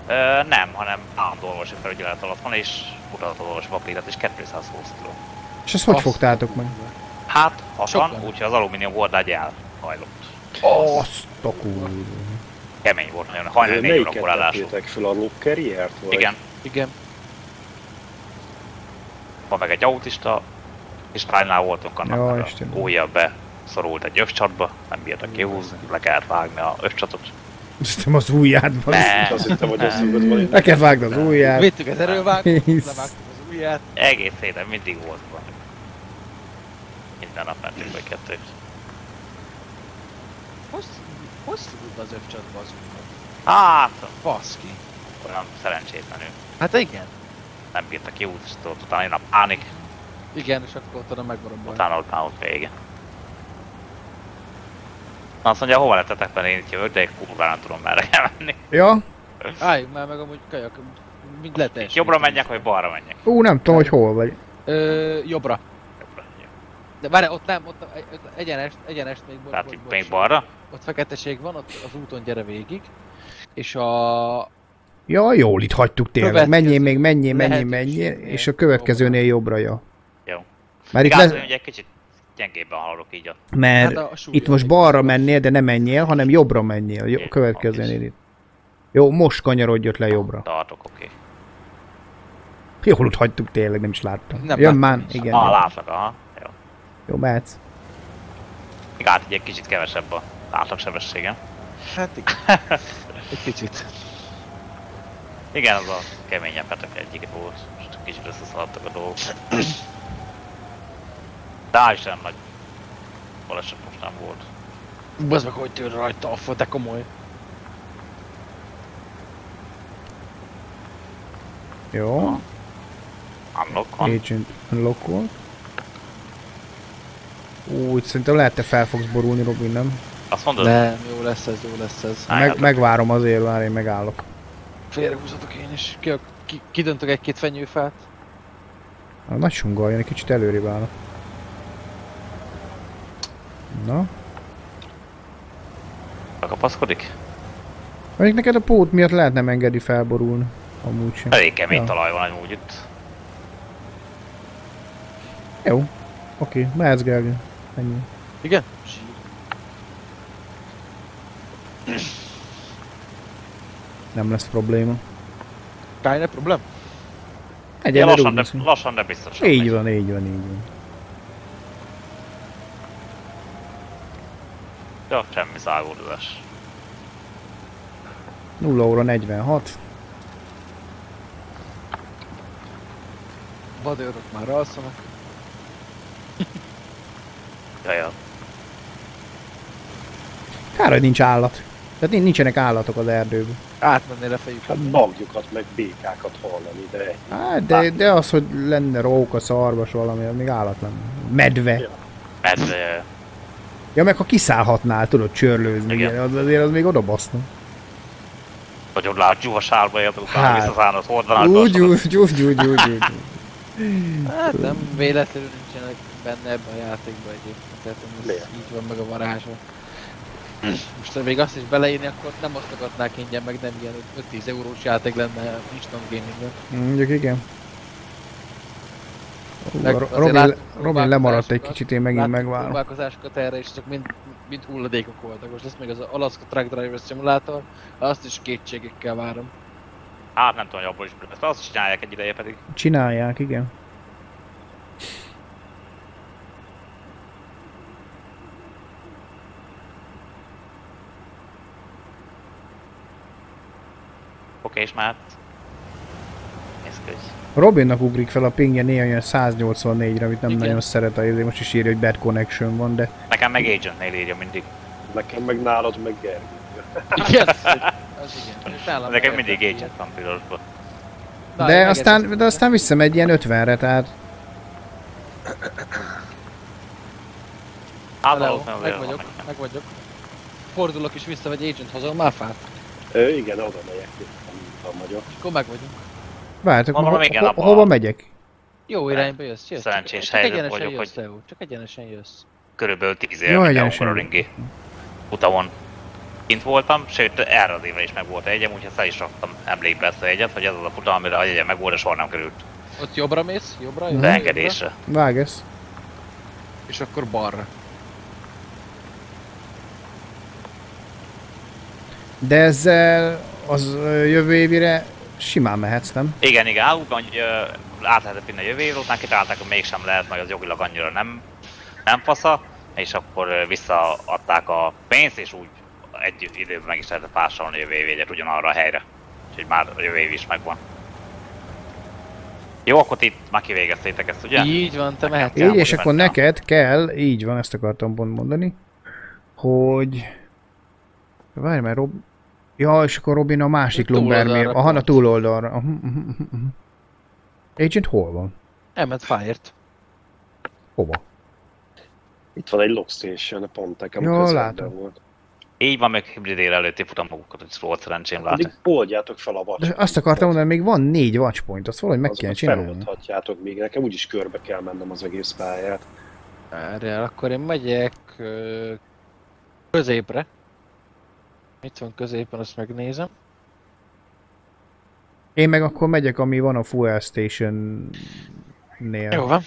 Ö, nem, hanem állandó orvosi felügyelet alatt van, és mutatott orvosi papírat, és 220 kiló.
És ezt hogy
Azt-
fogtátok meg?
Hát, hasan, úgyhogy az alumínium hordágy elhajlott.
Azt a kurva.
Kemény volt nagyon, 4
Melyiket
órakor
tettétek fel a Lockeriért? Vagy?
Igen,
Igen.
van meg egy autista, és ránynál voltunk annak,
Ja,
hogy
Istenem.
a ujja be szorult egy öscsatba, nem bírtak kihúzni, le kellett vágni a öscsatot.
Aztán az ujját, bazd.
Ne,
Azt hittem, hogy mondod, hogy
Le kell vágni az ujját.
Vittük az erővágót, levágtuk az ujját.
egész héten mindig volt van. Minden nap mentünk vagy kettőt.
Hogy szorult az övcsatba az?
Hát,
Baszki.
olyan szerencsétlenül.
Hát igen.
Nem bírta kihúzni, és tudod, utána jön a pánik,
Igen, és akkor utána megmarom baj.
utána utána ott vége. Na azt mondja, hova lettetek, mert én itt jövök, de egy kurva nem tudom merre kell menni.
Ja?
Álljunk már meg amúgy kajak, mind letes.
Jobbra menjek, vagy balra menjek?
Ú, nem tudom, hogy hol vagy.
Ö, jobbra. De várj, ott nem, ott, ott egyenes, egyenes még, bo-
Tehát
bo-
itt még balra?
Ott feketeség van, ott az úton gyere végig. És a...
Ja, jól itt hagytuk tényleg.
Következő
Menjél még, menjél, menjél,
lehetőségnél
menjél, és a következőnél jobbra, ja.
Jó.
Mert itt,
Igaz,
le,
hogy egy kicsit gyengébben haladok így a
mert
Hát a
itt most balra mennél, de nem menjél, hanem jobbra menjél. Jó, következőnél itt. Jó, most kanyarodj ott le jobbra.
tartok, oké.
Jól ott hagytuk tényleg, nem is láttam.
Nem
Jön már, igen.
Ah, látlak, aha. Jó.
Jó, mehetsz.
Még át egy kicsit kevesebb a átlagsebességem.
Hát igen. Egy kicsit.
Igen, az a keményebb hetek egyik volt. Most kicsit összeszaladtak a dolgok. De hál' Isten nagy baleset most nem volt.
Bazd meg, hogy tör rajta a fa, de komoly.
Jó,
Unlock van.
agent unlock volt. Úgy, szerintem lehet te fel fogsz borulni, Robin, nem?
Azt mondod?
Nem, jó lesz ez, jó lesz ez.
Meg, megvárom azért, várj, én megállok.
Félrehúzatok én is. Ki, ki, kidöntök egy-két fenyőfát.
A nagy sungaljon, egy kicsit előrébb állok. Na,
Bekapaszkodik?
mondjuk neked a pót miatt lehet nem engedi felborulni. Amúgy sem.
Elég kemény
Ja.
talaj van amúgy itt.
Jó. Oké, mehetsz Gergő. Ennyi.
Igen?
Nem lesz probléma.
Keine problem?
Ja,
Egyelőre
lassan, de, lassan, de biztosan.
Így
megy.
van, így van, így van.
Ja, semmi száguldás.
0 óra 46.
Vadőrök már alszanak.
Jaja.
Kár, hogy nincs állat. Tehát nin- nincsenek állatok az erdőben.
Átmennél a fejük.
Hát magjukat, meg békákat hallani, de.
Hát, de, de az, hogy lenne róka, szarvas valami, az még állat lenne. Medve.
Ja.
Ö,
Ja, meg ha kiszállhatnál, tudod, csörlőzni,
Igen.
igen. az azért az még oda baszna.
nagyon látjuk a sárba, érted, utána
Hát.
visszaszállnod, hordanád
Úgy, úgy, úgy, úgy, úgy, úgy.
Hát nem véletlenül nincsenek benne ebben a játékban egyébként. Tehát így van meg a varázsa. Most még azt is beleírni, akkor nem osztogatnák ingyen, meg nem ilyen 5-10 eurós játék lenne instant gaming
Mondjuk igen.
Meg
Robin,
lát-
Robin lemaradt egy kicsit, én megint megvárom.
próbálkozásokat erre, és csak mind, mind hulladékok voltak. Most lesz még az Alaska Truck Driver Simulator, azt is kétségekkel várom.
Hát nem tudom, hogy abból is ezt azt is csinálják egy ideje pedig.
Csinálják, igen.
És már ki, hogy
Robinnak ugrik fel a pingje néha ilyen 184-re, amit nem
Igen.
nagyon szeret, azért most is írja, hogy bad connection van, de
Nekem meg agentnél írja mindig.
Nekem meg nálad meg Gergő.
Igen, az igen. Nálam
Nekem mindig agent van pirosban.
Na,
de aztán, de aztán visszamegy ilyen 50-re, tehát
Hát valószínűleg
meg vagyok, meg vagyok. Fordulok és vissza, vagy agent hozom már fát.
Ö, igen, oda megyek, vagyok.
És akkor meg vagyunk.
várjátok, ho- ho-
abban-
hova megyek?
Jó irányba jössz, jössz.
Szerencsés
csak,
helyzet
csak egyenesen
vagyok,
jössz,
hogy-
csak egyenesen jössz.
Körülbelül 10
Jó,
éve, mint
egyenesen.
Hungaroringi utamon kint voltam, sőt erre az évre is meg volt a jegyem, úgyhogy fel is raktam emlékbe ezt a jegyet, hogy ez az a futam, amire a jegyem meg volt, és soha nem került
Ott jobbra mész, jobbra, jobbra,
beengedésre.
Vág ez.
És akkor balra.
De ezzel az jövő évire simán mehetsz, nem?
Igen, igen, á, úgy van, hogy át lehetett vinni a jövő évre, utána kitalálták, hogy mégsem lehet, meg az jogilag annyira nem, nem fasza, és akkor visszaadták a pénzt, és úgy egy időben meg is lehetett vásárolni a jövő év jegyet ugyanarra a helyre. Úgyhogy már a jövő év is megvan. Jó, akkor ti itt már kivégeztétek ezt, ugye?
Így van, te mehetsz.
Így, és akkor
mentem.
neked kell, így van, ezt akartam pont mondani, hogy... Várj, mert Rob... Ja, és akkor Robin a másik Lumbermér. Aha, a túloldalra. Aha, aha, aha, aha. Agent hol van?
Elment Fire-t.
Hova?
Itt van egy log station, pont nekem közvetben
látom.
volt.
Így van, meg hibridére előtti futamokat, hogy volt szerencsém látni.
Addig oldjátok fel a
De
watch
azt akartam mondani, még van négy watchpoint, azt valahogy meg kéne
Azokat
csinálni.
feloldhatjátok még, nekem úgyis körbe kell mennem az egész pályát.
Erre, akkor én megyek ö, középre. Itt van középen, azt megnézem.
Én meg akkor megyek, ami van a fuel station-nél.
Jó van.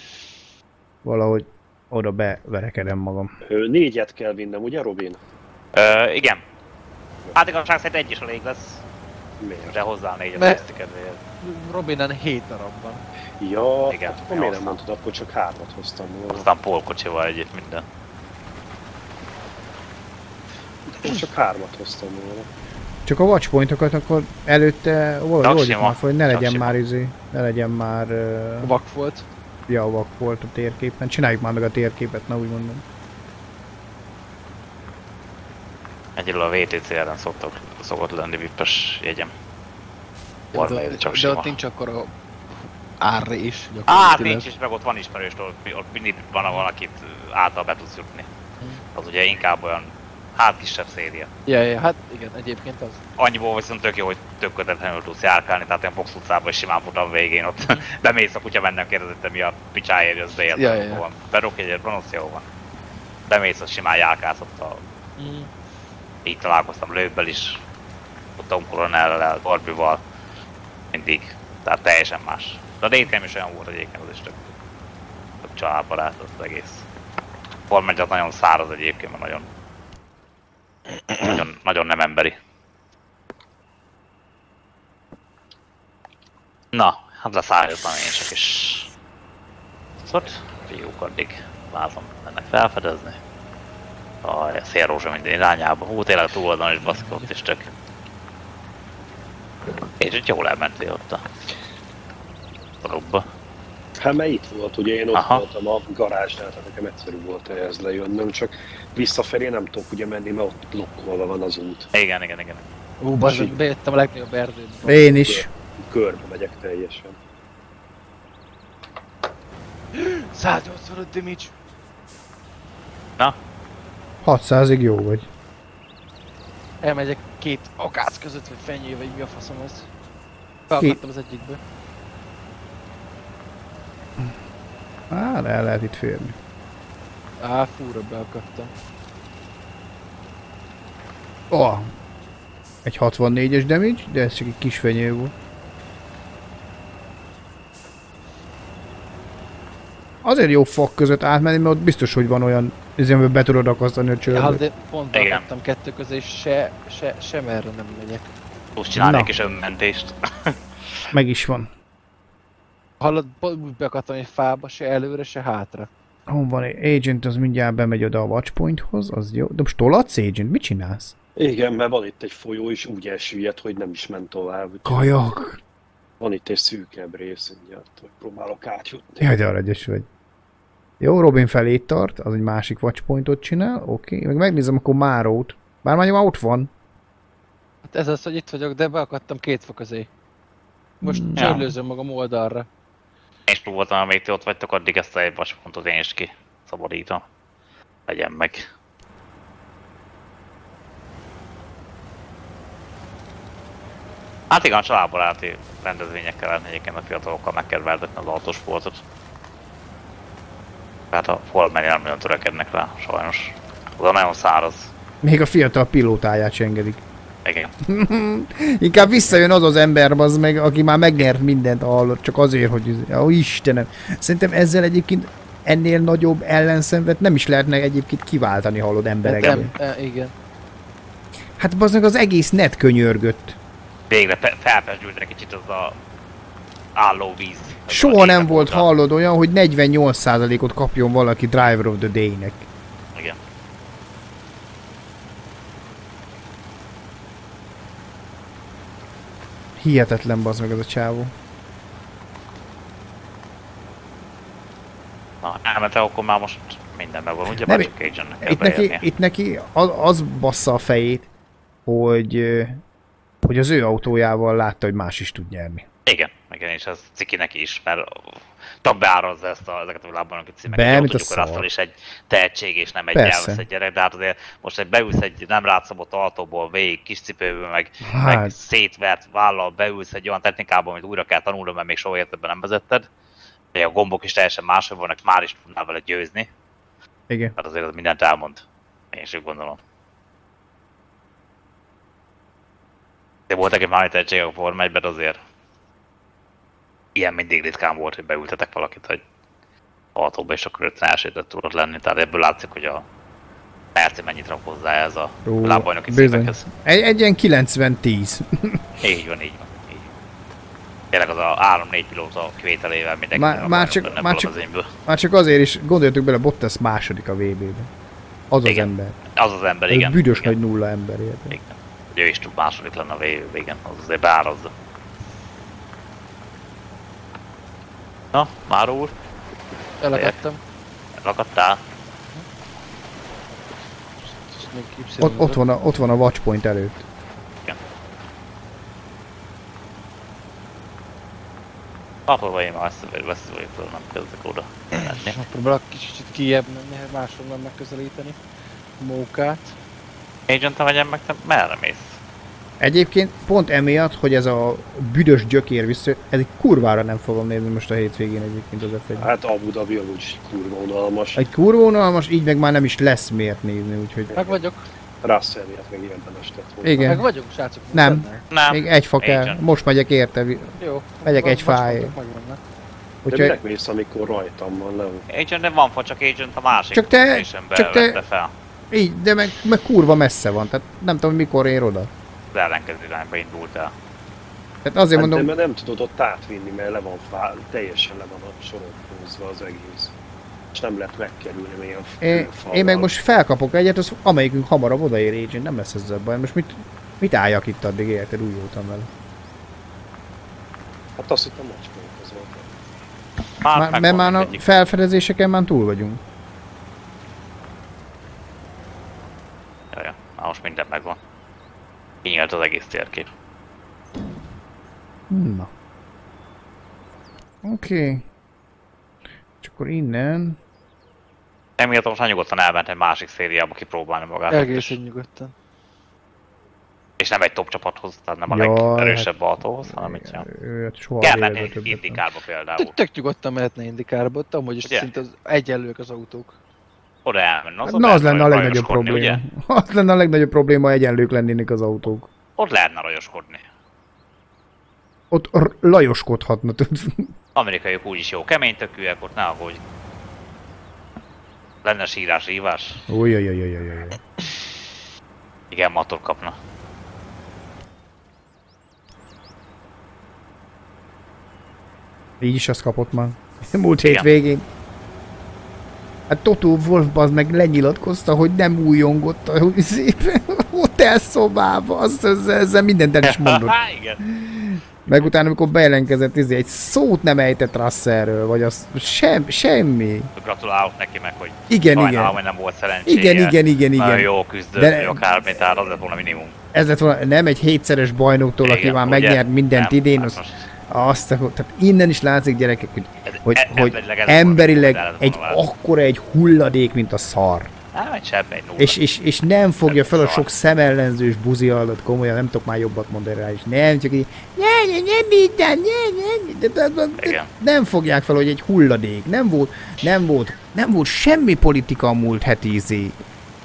Valahogy oda beverekedem magam.
Ö, négyet kell vinnem, ugye Robin?
Ö, igen. Hát igazság szerint egy is elég lesz,
Miért?
de hozzá négyet
Mert-
kedvéért.
Robinen 7 darab van.
Ja,
Igen,
hát miért nem mondtad, akkor csak hármat hoztam volna.
Aztán polkocsival együtt minden.
Akkor csak hármat hoztam volna.
Csak a watchpointokat akkor előtte oldjuk már hogy ne legyen
sima.
már izé, ne legyen már uh,
Vak volt.
javak volt a térképen. Csináljuk már meg a térképet, na úgy mondom.
Egyelőre a VTC-en szoktak, szokott lenni vippes jegyem.
De, de,
csak
de
sima.
ott nincs akkor a árra is.
Á,
gyakorlatilag.
nincs is, meg ott van ismerőstől, ott mindig van valakit által be tudsz jutni. Az ugye inkább olyan, hát kisebb széria.
Ja, ja, hát igen, egyébként az.
Annyiból viszont tök jó, hogy tök kötetlenül tudsz járkálni, tehát én Fox utcában is simán futam végén ott. Bemész a kutya mennem kérdezette mi a picsáért jössz be,
Ja, ja,
van. Berok egyet, Bronosz jó van. Bemész, ott simán járkálsz ott a
Mm.
így találkoztam lőbbel is, a Tom Coronellel, Barbival, mindig, tehát teljesen más. De a Daytime is olyan volt egyébként, az is tök, tök családbarát az, az egész. Forma nagyon száraz egyébként, mert nagyon, nagyon, nagyon nem emberi. Na, hát leszállítottam én csak is. Szóval fiúk addig vázom mennek felfedezni. A szélrózsa minden irányába. Hú, tényleg túloldalon is baszki ott is tök. És hogy jól elmentél ott a robba.
Hát mert itt volt, ugye én ott
Aha.
voltam a garázsnál, tehát nekem egyszerű volt ehhez lejönnöm, csak visszafelé nem tudok ugye menni, mert ott blokkolva van az út.
Igen, igen, igen.
Ú, bazdmeg, bejöttem a legnagyobb erdőbe.
Én is.
Körbe megyek teljesen.
185 damage.
Na,
600-ig jó vagy.
Elmegyek két akác között, vagy fenyő, vagy mi a faszom ez. Felakadtam az egyikbe.
Á, le lehet itt férni.
Á, fúra beakadtam.
Oh. Egy 64-es damage, de ez csak egy kis fenyő volt. Azért jó fak között átmenni, mert ott biztos, hogy van olyan, ezért be tudod akasztani a
Ja,
csőbe.
de pont
Igen.
beakadtam kettő közé, és se, se, sem erre nem megyek.
Na.
egy kis önmentést.
Meg is van.
Hallod, úgy beakadtam egy fába, se előre, se hátra.
Hon van egy agent, az mindjárt bemegy oda a watchpointhoz, az jó. De most tolatsz agent? Mit csinálsz?
Igen, mert van itt egy folyó, és úgy elsüllyedt, hogy nem is ment tovább.
Kajak!
Van itt egy szűkebb rész, mindjárt, hogy próbálok átjutni.
Jaj, de aranyos vagy. Jó, Robin felé tart, az egy másik watchpointot csinál, oké. Okay. Meg megnézem akkor Márót. Bár már ott van.
Hát ez az, hogy itt vagyok, de beakadtam két fa közé. Most
Hmm.
mm, csörlőzöm magam oldalra.
Én is próbáltam, amíg ti ott vagytok, addig ezt a egy vaspontot én is ki szabadítom. Legyen meg. Hát igen, a családbaráti rendezvényekkel lehetne egyébként a fiatalokkal megkedveltetni az autósportot. Tehát a Formel nem nagyon törekednek rá, sajnos. Oda nagyon száraz.
Még a fiatal pilótáját sem engedik.
Igen.
Inkább visszajön az az ember, az meg, aki már megnyert mindent hallott, csak azért, hogy... Ó, Istenem. Szerintem ezzel egyébként ennél nagyobb ellenszenvet nem is lehetne egyébként kiváltani, hallod emberekben.
Nem, e, igen.
Hát az meg az egész net könyörgött.
Végre pe- felpesdült egy kicsit az a álló víz.
Soha nem volt, hallod olyan, hogy 48%-ot kapjon valaki Driver of the Day-nek.
Igen.
Hihetetlen bazd meg az a csávó.
Na, elmente, akkor már most minden megvan, ugye?
Nem,
Már csak
Itt neki, itt neki az, az bassza a fejét, hogy, hogy az ő autójával látta, hogy más is tud nyerni.
Igen, igen, és ez ciki neki is, mert top beárazza ezt a, ezeket a világbajnoki címeket.
Be, mint a szar.
Is egy tehetség, és nem egy
Persze.
elveszett gyerek, de hát azért most egy beülsz egy nem rátszabott autóból végig kis cipőből, meg, meg
Hát,
szétvert vállal beülsz egy olyan technikába, amit újra kell tanulnod, mert még soha életedben nem vezetted. Ugye a gombok is teljesen máshogy vannak, már is tudnál vele győzni.
igen.
Hát azért az mindent elmond. Én is úgy gondolom. De voltak egy már tehetségek a Forma 1 azért ilyen mindig ritkán volt, hogy beültetek valakit, hogy autóba, és akkor 50 elsőtött tudott lenni. Tehát ebből látszik, hogy a Merci mennyit rak hozzá ez a
Ó,
világbajnoki
bizony.
címekhez.
Egy, egy ilyen 90-10.
Így van, így van. Így. Tényleg az a 3-4 pilóta kivételével mindenki
Már- már csak- már csak-
az.
Már csak azért is, gondoljatok bele, Bottas második a VB-ben. Az az
Igen.
ember.
Az az ember, igen.
büdös
igen.
nagy nulla ember, érted?
Igen. Ő is tud második lenne a vb igen, az azért beárazza. Na, már úr,
Elakadtam.
lakadtál?
És még Y
Ott, ott, van a, ott van a watchpoint előtt.
Akkor én már vagyok, nem kezdek oda menni.
Megpróbálok kicsit kijebb menni, hát máshonnan megközelíteni. Mókát.
Agent megyem meg, te merre mész?
Egyébként pont emiatt, hogy ez a büdös gyökér vissza, ez egy kurvára nem fogom nézni most a hétvégén egyébként az f
Hát Abu Dhabi úgy kurva unalmas.
Egy kurva unalmas, így meg már nem is lesz miért nézni, úgyhogy
Meg vagyok.
Russell miatt meg érdemes lett volna.
Igen.
Meg vagyunk, srácok.
Nem.
benne.
Nem.
még egy fa kell.
Agent.
Most megyek érte,
Jó.
Megyek egy
vacspontok megvannak.
De
úgyhogy
minek mész, amikor rajtam van, Leo?
Agent nem van fa, csak Agent a másik
Csak te- csak te-
fel.
így, de meg, meg kurva messze van, tehát nem tudom mikor ér oda.
Az ellenkező irányba indult el.
Tehát azért
Hát de
mondom,
mert nem tudod ott átvinni, mert le van fá, teljesen le van a soron az egész. És nem lehet megkerülni milyen
én, én meg most felkapok egyet, az amelyikünk hamarabb odaér Agent, nem lesz ezzel baj. Most mit, mit álljak itt addig, érted? Úgy voltam vele.
Hát azt hittem matchpoint az volt.
Már,
megvan
mert már a
mindegyik.
felfedezéseken már túl vagyunk.
Jaj, már most minden megvan. Kinyílt az egész térkép.
Na. Oké. Okay. És akkor innen...
Emiatt most már nyugodtan elment egy másik szériába kipróbálni magát.
Egészen nyugodtan.
És nem egy top csapathoz, tehát nem a
Jaj,
legerősebb autóhoz, hanem egy olyan.
Ő hát soha
Kell
életben
menni egy
többet nem.
indikárba például.
Tök, tök nyugodtan mehetne indikárba, ott amúgy is szinte az egyenlők az autók.
Oda elmenni.
Hát
ott
na, az lenne a legnagyobb probléma.
Ugye?
Az lenne a legnagyobb probléma, egyenlők lennének az autók.
Ott lehetne rajoskodni.
Ott lajoskodhatna.
Amerikaiak úgyis jó kemény tökűek, ott ne aggódj. Lenne sírás, rívás.
Ujjajajajajajaj.
Igen, matot kapna.
Így is azt kapott már. Múlt hét végén. Hát Totó Wolf az meg lenyilatkozta, hogy nem újongott a hotelszobába. Azt ezzel, ezzel mindent el is mondott.
Igen.
Meg utána, amikor bejelentkezett, izé, egy szót nem ejtett Russellről, vagy az sem, semmi.
Gratulálok neki meg, hogy
Igen, igen.
hogy nem volt szerencséje.
Igen, igen, igen,
Nagyon
igen.
jó küzdött,
De-
akármi, tehát az lett volna minimum.
Ez lett volna, nem egy hétszeres bajnoktól, aki
Igen,
már
ugye?
megnyert mindent
Nem,
idén,
hát
az,
most
azt, tehát innen is látszik gyerekek, hogy, hogy,
e-
hogy
emberileg
emberileg egy akkora egy hulladék, mint a szar.
Nem, egy sebb, egy nulla.
És, és, és nem fogja fel a sok szemellenzős buzi alatt, komolyan nem tudok már jobbat mondani rá is. Nem, csak így, ne, ne, nem minden, ne, ne, nem fogják fel, hogy egy hulladék. Nem volt, nem volt, nem volt semmi politika a múlt heti izé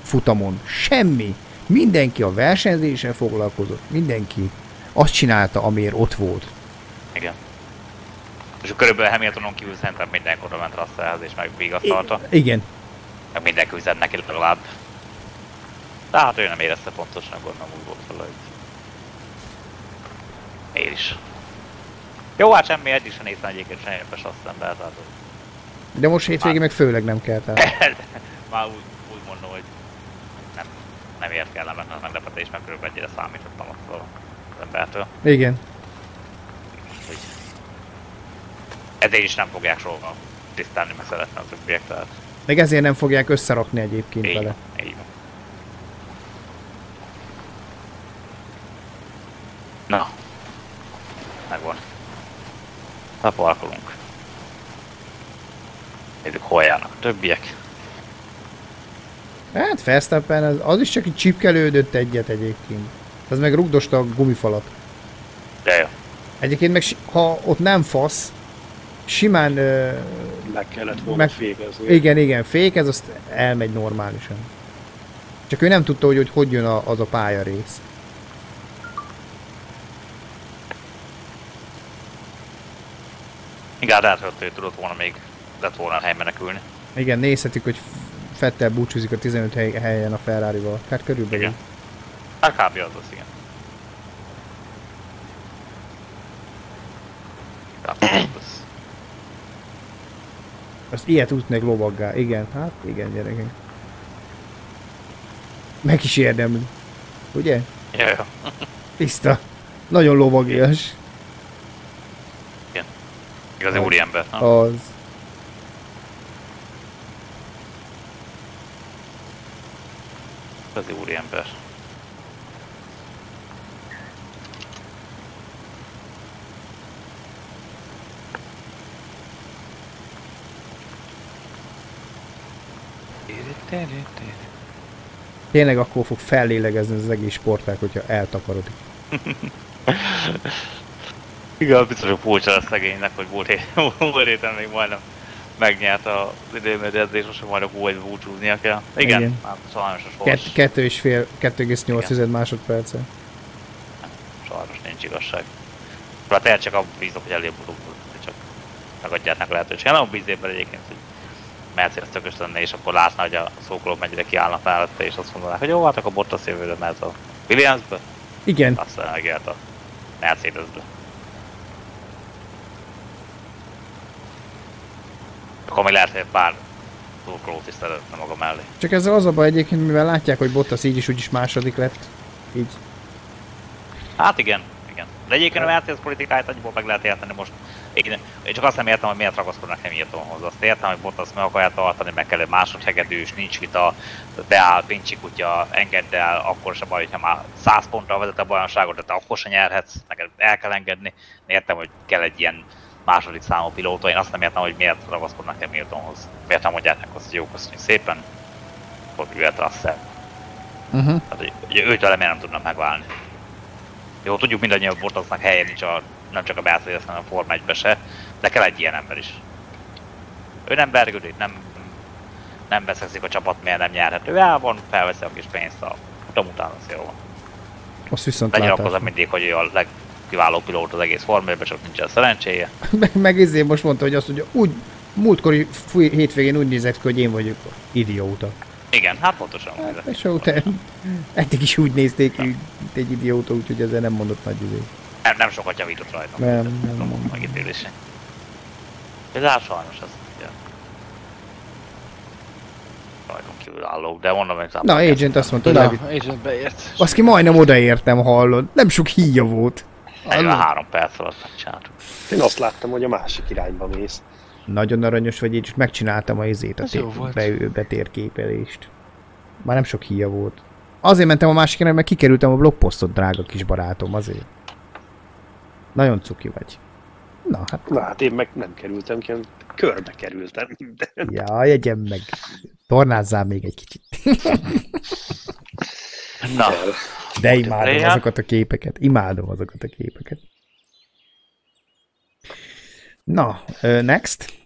futamon. Semmi. Mindenki a versenyzéssel foglalkozott. Mindenki azt csinálta, amiért ott volt.
Igen. És körülbelül Hamiltonon kívül szerintem mindenki oda ment Russellhez és meg vigasztalta.
Igen.
Meg mindenki üzent neki legalább. De hát ő nem érezte pontosan, gondolom úgy volt vele, hogy... Én is. Jó, hát semmi, eddig sem néztem egyébként sem érpes azt ember, tehát
De most hétvégén meg főleg nem kell. Tehát.
már úgy, úgy mondom, hogy nem, nem ért kellemetlen meglepetés, mert körülbelül egyre számítottam attól az embertől.
Igen.
Hogy ezért is nem fogják soha tisztelni, meg szeretni a többiek, tehát
Meg ezért nem fogják összerakni egyébként
így
vele.
így van. Na. Megvan. Na, parkolunk. Nézzük, hol járnak a többiek.
Hát Verstappen, az, az is csak egy csipkelődött egyet egyébként. Az meg rugdosta a gumifalat.
De jó.
Egyébként meg ha ott nem fasz, simán, ö,
Meg kellett volna
Meg-
fékezni.
igen, igen, fékez, azt elmegy normálisan. Csak ő nem tudta, hogy, hogy, hogy jön a, az a pálya rész.
Hogy ő tudott volna még lett volna a helyben menekülni.
Igen, nézhetjük, hogy Fettel búcsúzik a 15 hely, helyen a Ferrari-val. Hát körülbelül.
Igen. Hát kb. az az, igen. Kb. az.
Azt ilyet útnék lovaggá. Igen, hát igen, gyerekek. Meg is érdemli. Ugye?
Jó.
Tiszta. Nagyon lovagias.
Igazi
Az.
úriember, nem?
Az.
Igazi úriember.
Tényleg akkor fog fellélegezni az egész sportág, hogyha eltakarodik.
Igen, biztos, hogy furcsa lesz szegénynek, hogy múlt, hét, múlt héten még majdnem megnyert az időmérőedzés, most majd majd búcsúznia kell. Igen,
Igen.
hát sajnos a sors,
Kett, kettő és fél, 2,8 másodperce.
sajnos nincs igazság. Hát el csak abban bízok, hogy előbb utóbb, csak megadják neki lehetőséget. Nem bíznék bele egyébként, hogy Mercedes tökös lenne, és akkor látná, hogy a szókolók mennyire kiállnak mellette, és azt mondanák, hogy jó, hát akkor Bottas jövőre mehet a Williamsbe,
Igen,
aztán megért a Mercedesbe. Akkor még lehet, hogy pár szókolót is szeretne maga mellé.
csak ezzel az a baj egyébként, mivel látják, hogy Bottas így is úgyis második lett. Így.
Hát igen, igen. De egyébként a Mercedes politikáját annyiból meg lehet érteni most. Én, én csak azt nem értem, hogy miért ragaszkodnak Hamiltonhoz. Azt értem, hogy Bottas meg akarja tartani, meg kell egy másodhegedűs, nincs vita, beáll, Pincsi kutya, engedd el, akkor sem baj, hogyha már 100 ponttal vezet a bajnokságot, de te akkor sem nyerhetsz, neked el kell engedni. Értem, hogy kell egy ilyen második számú pilóta, én azt nem értem, hogy miért ragaszkodnak Hamiltonhoz. Miért nem mondják neki azt, hogy jó, köszönjük szépen, akkor jöhet Russell.
Uh-huh.
Hát, hogy, hogy őt vele miért nem tudnak megválni. Jó, tudjuk mindannyian, hogy Bottasnak helye nincs a, nem csak a Mercedes, hanem a Forma 1 se, de kell egy ilyen ember is. Ő nem bergődik, nem, nem veszekszik a csapat, miért nem nyerhet. Ő el van, felveszi a kis pénzt a utam után, az jó.
Azt viszont
Lenyilatkozza
látás.
mindig, hogy ő a legkiváló pilóta az egész Forma 1 csak nincsen szerencséje.
Meg, meg izé most mondta, hogy azt mondja, úgy, múltkori fúj, hétvégén úgy nézett ki, hogy én vagyok idióta.
Igen, hát pontosan.
Hát, és után eddig is úgy nézték mint egy idióta, úgyhogy ezzel nem mondott nagy izé.
Nem, nem sokat javított rajta.
Nem, nem, nem.
Megítélése. Ez áll sajnos. Ugye. Rajtunk kívül állók, de mondom, hogy
Na, Agent azt mondta, hogy
Na,
levitt.
Agent beért.
Azt ki majdnem odaértem, hallod. Nem sok híja volt.
43 perc alatt megcsináltuk.
Én azt láttam, hogy a másik irányba mész.
Nagyon aranyos vagy, és megcsináltam a izét, a be, betérképelést. Már nem sok híja volt. Azért mentem a másik irányba, mert kikerültem a blogposztot, drága kis barátom, azért. Nagyon cuki vagy. Na, hát,
Na hát én meg nem kerültem ki, körbe kerültem minden.
ja, jegyem meg. Tornázzál még egy kicsit.
Na,
De imádom azokat a képeket. Imádom azokat a képeket. Na, next.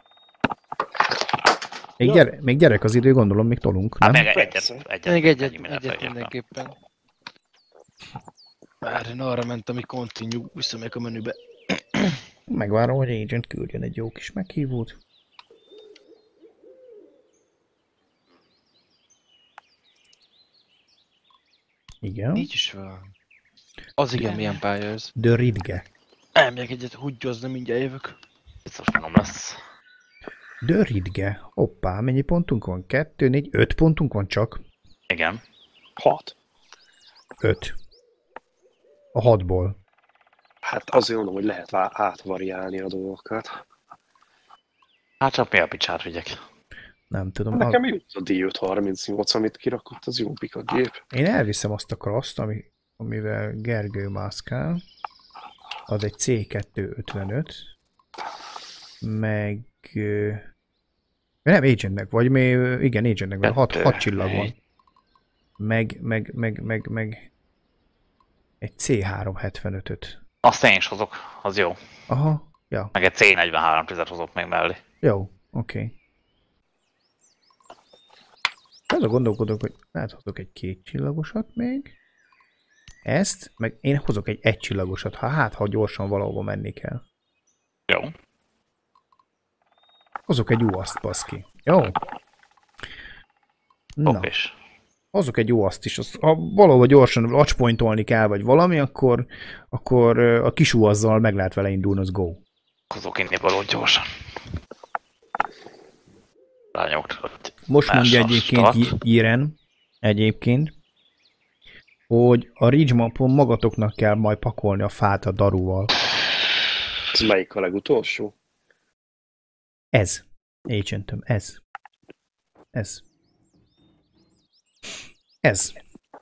Még, gyere, még gyerek az idő, gondolom, még tolunk,
hát
nem?
meg egyet,
Persze.
egyet,
Még egyet,
ennyi mindent
egyet
leírtam.
mindenképpen. Már én arra mentem, hogy continue, visszamegyek a menübe.
Megvárom, hogy Agent küldjön egy jó kis meghívót. Igen.
Így is van. Az igen, milyen pálya ez.
The Ridge.
Elmegyek egyet húgyozni, mindjárt jövök.
Biztos mondom lesz.
The Ridge. Hoppá, mennyi pontunk van? Kettő, négy, öt pontunk van csak.
Igen.
Hat.
Öt. A hatból.
Hát azért mondom, hogy lehet átvariálni a dolgokat.
Hát csak mi a picsát vigyek.
Nem tudom.
Nekem
A,
jó a D538, amit kirakott, az jó pika gép.
én elviszem azt a kraszt, ami, amivel Gergő mászkál. Az egy C255. Meg... Nem, agentnek vagy, mi, igen, agentnek van, hat, hat csillag van. Meg, meg, meg, meg, meg egy C375-öt.
Azt én is hozok, az jó.
Aha, ja,
Meg egy C43 tizet hozok még mellé.
jó, oké. Okay. Azon gondolkodok, hogy lehet hozok egy két csillagosat még. Ezt, meg én hozok egy egy csillagosat, ha hát, ha gyorsan valahova menni kell.
Jó.
Hozok egy UAST, baszki. Jó? Na,
Hopp
hozok egy UAST is. Azt, ha valahova gyorsan lacspointolni kell, vagy valami, akkor, akkor a kis UAZ-zal meg lehet vele indulni, az go.
Hozok inni valót gyorsan. Rányomkodott.
Most mondja egyébként
start.
I- Iren, egyébként, hogy a Ridge mapon magatoknak kell majd pakolni a fát a daruval.
Ez melyik a legutolsó?
Ez. Agentöm, ez. Ez. Ez.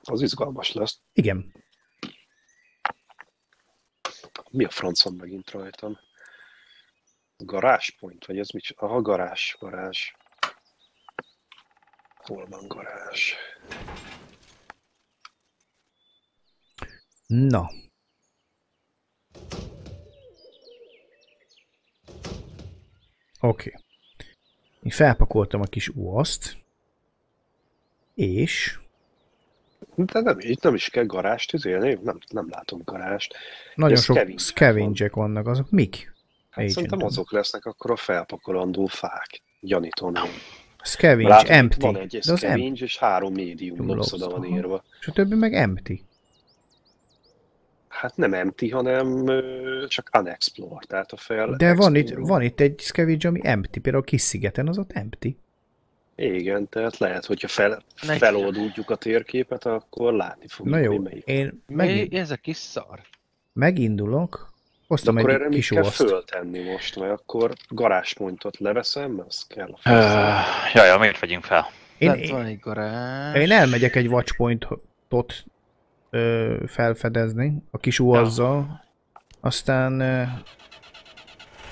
Az izgalmas lesz.
Igen.
Mi a franc van megint rajtam? Garázspont, vagy ez mit? Aha, garázs, garázs. Hol van garázs?
Na. Oké. Okay. Én felpakoltam a kis UAST, és
De nem, itt nem is kell garást izélni, nem, nem látom garást.
nagyon sok
scavengek
scavengek vannak, azok mik?
Hát szerintem azok lesznek akkor a felpakolandó fák. Gyanítom.
Scavenge,
Látom,
empty.
Van egy
De az empty.
scavenge és három medium
Logs,
lobs oda van írva.
És a többi meg empty.
Hát nem empty, hanem csak unexplored, tehát a fel...
De van itt, van itt egy scavenge, ami empty. Például a kis szigeten az ott empty.
Igen, tehát lehet, hogyha fel, felolduljuk a térképet, akkor látni fogjuk,
Na jó,
melyik.
én megint,
ez a kis szar?
megindulok Hoztam
akkor
egy
erre
kis
kell föltenni most, mert akkor garázspontot leveszem, az kell a
Ö,
feszem.
Jaj, miért vegyünk fel?
Én, én,
van egy garázs.
én elmegyek egy watchpointot ö, felfedezni, a kis uazzal, aztán ö,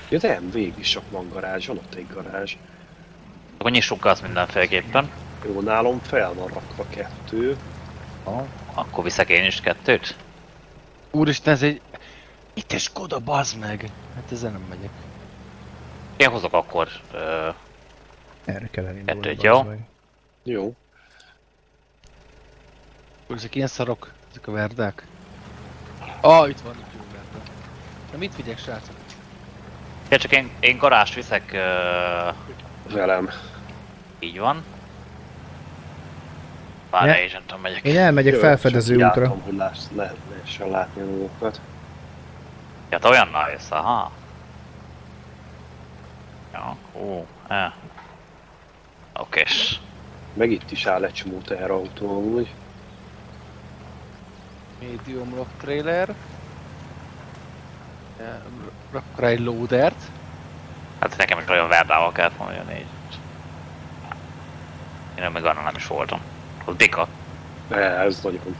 Ja, de nem, végig sok van garázs, van ott egy garázs.
Akkor nyissuk azt mindenféleképpen.
Jó, nálam fel van rakva kettő.
Akkor viszek én is kettőt.
Úristen, ez egy... Itt is Skoda, bazd meg! Hát ezzel nem megyek.
Én hozok akkor ö,
erre kell elindulni.
Kettőt, jó?
meg.
Jó.
Ezek ilyen szarok, ezek a verdák. Ah, itt van, itt jó verda. Na mit vigyek, srácok?
Ja, csak én, én garást viszek, ö,
Velem.
Így van. Bár
Ne.
ne. agent megyek.
Én elmegyek
Jó,
felfedező
csak
útra.
jártam, hogy láss, le, lehessen látni a dolgokat.
Ja, te olyan nice, aha. Ja, hú, eh. Okés.
Meg itt is áll egy csomó teherautó amúgy.
Medium lock trailer. Eh, Rakok rá egy loadert.
Hát nekem is olyan verdával kellett volna jönni így. Én még arra nem is voltam. Az dika.
De ez nagyon,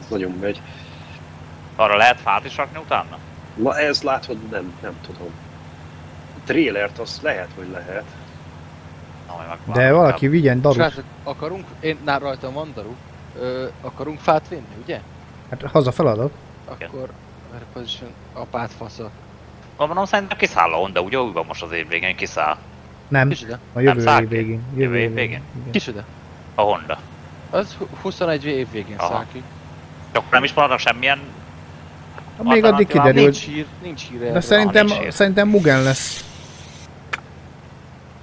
ez nagyon megy.
Arra lehet fát is rakni utána?
Na ez látod, nem, nem tudom. A trailert azt lehet, hogy lehet.
Na, majd meg
De valaki vigyen darut.
Srácok, akarunk, én nál rajtam van daru. Ö, akarunk fát vinni, ugye?
Hát haza feladat.
Akkor... Where position? Apát fasza.
Gondolom szerintem kiszáll a Honda, ugye úgy van most az év végén, kiszáll
Nem,
Kis ide.
a jövő
száll
év végén.
Jövő év végén?
Ide.
a Honda.
Az hu- 21 év végén
Aha.
száll ki.
Csak nem is maradnak semmilyen...
Még addig kiderül,
Nincs hír, nincs hír
de szerintem,
nincs hír.
szerintem Mugen lesz.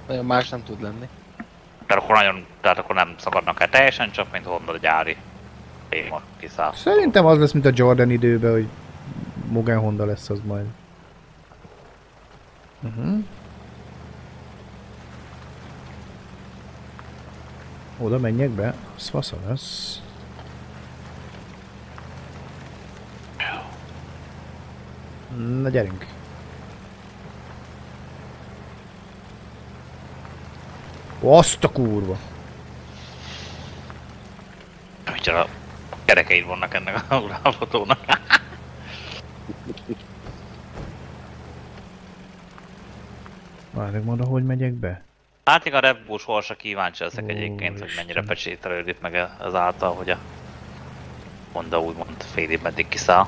Nagyon más nem tud lenni.
Tehát akkor nagyon, tehát akkor nem szakadnak el teljesen, csak mint Honda gyári. Téma kiszáll.
Szerintem az lesz, mint a Jordan időben, hogy Mugen Honda lesz az majd. Uh-huh. Oda menjek be, az fasza lesz. Na gyerünk. Azt a kurva!
Micsoda kerekeid vannak ennek a urálfotónak.
Várj, mondom, hogy megyek be?
Hát igen, a Red Bull sorsa kíváncsi leszek egyébként, hogy mennyire pecsételődik meg azáltal, hogy a Honda úgymond fél év meddig kiszáll.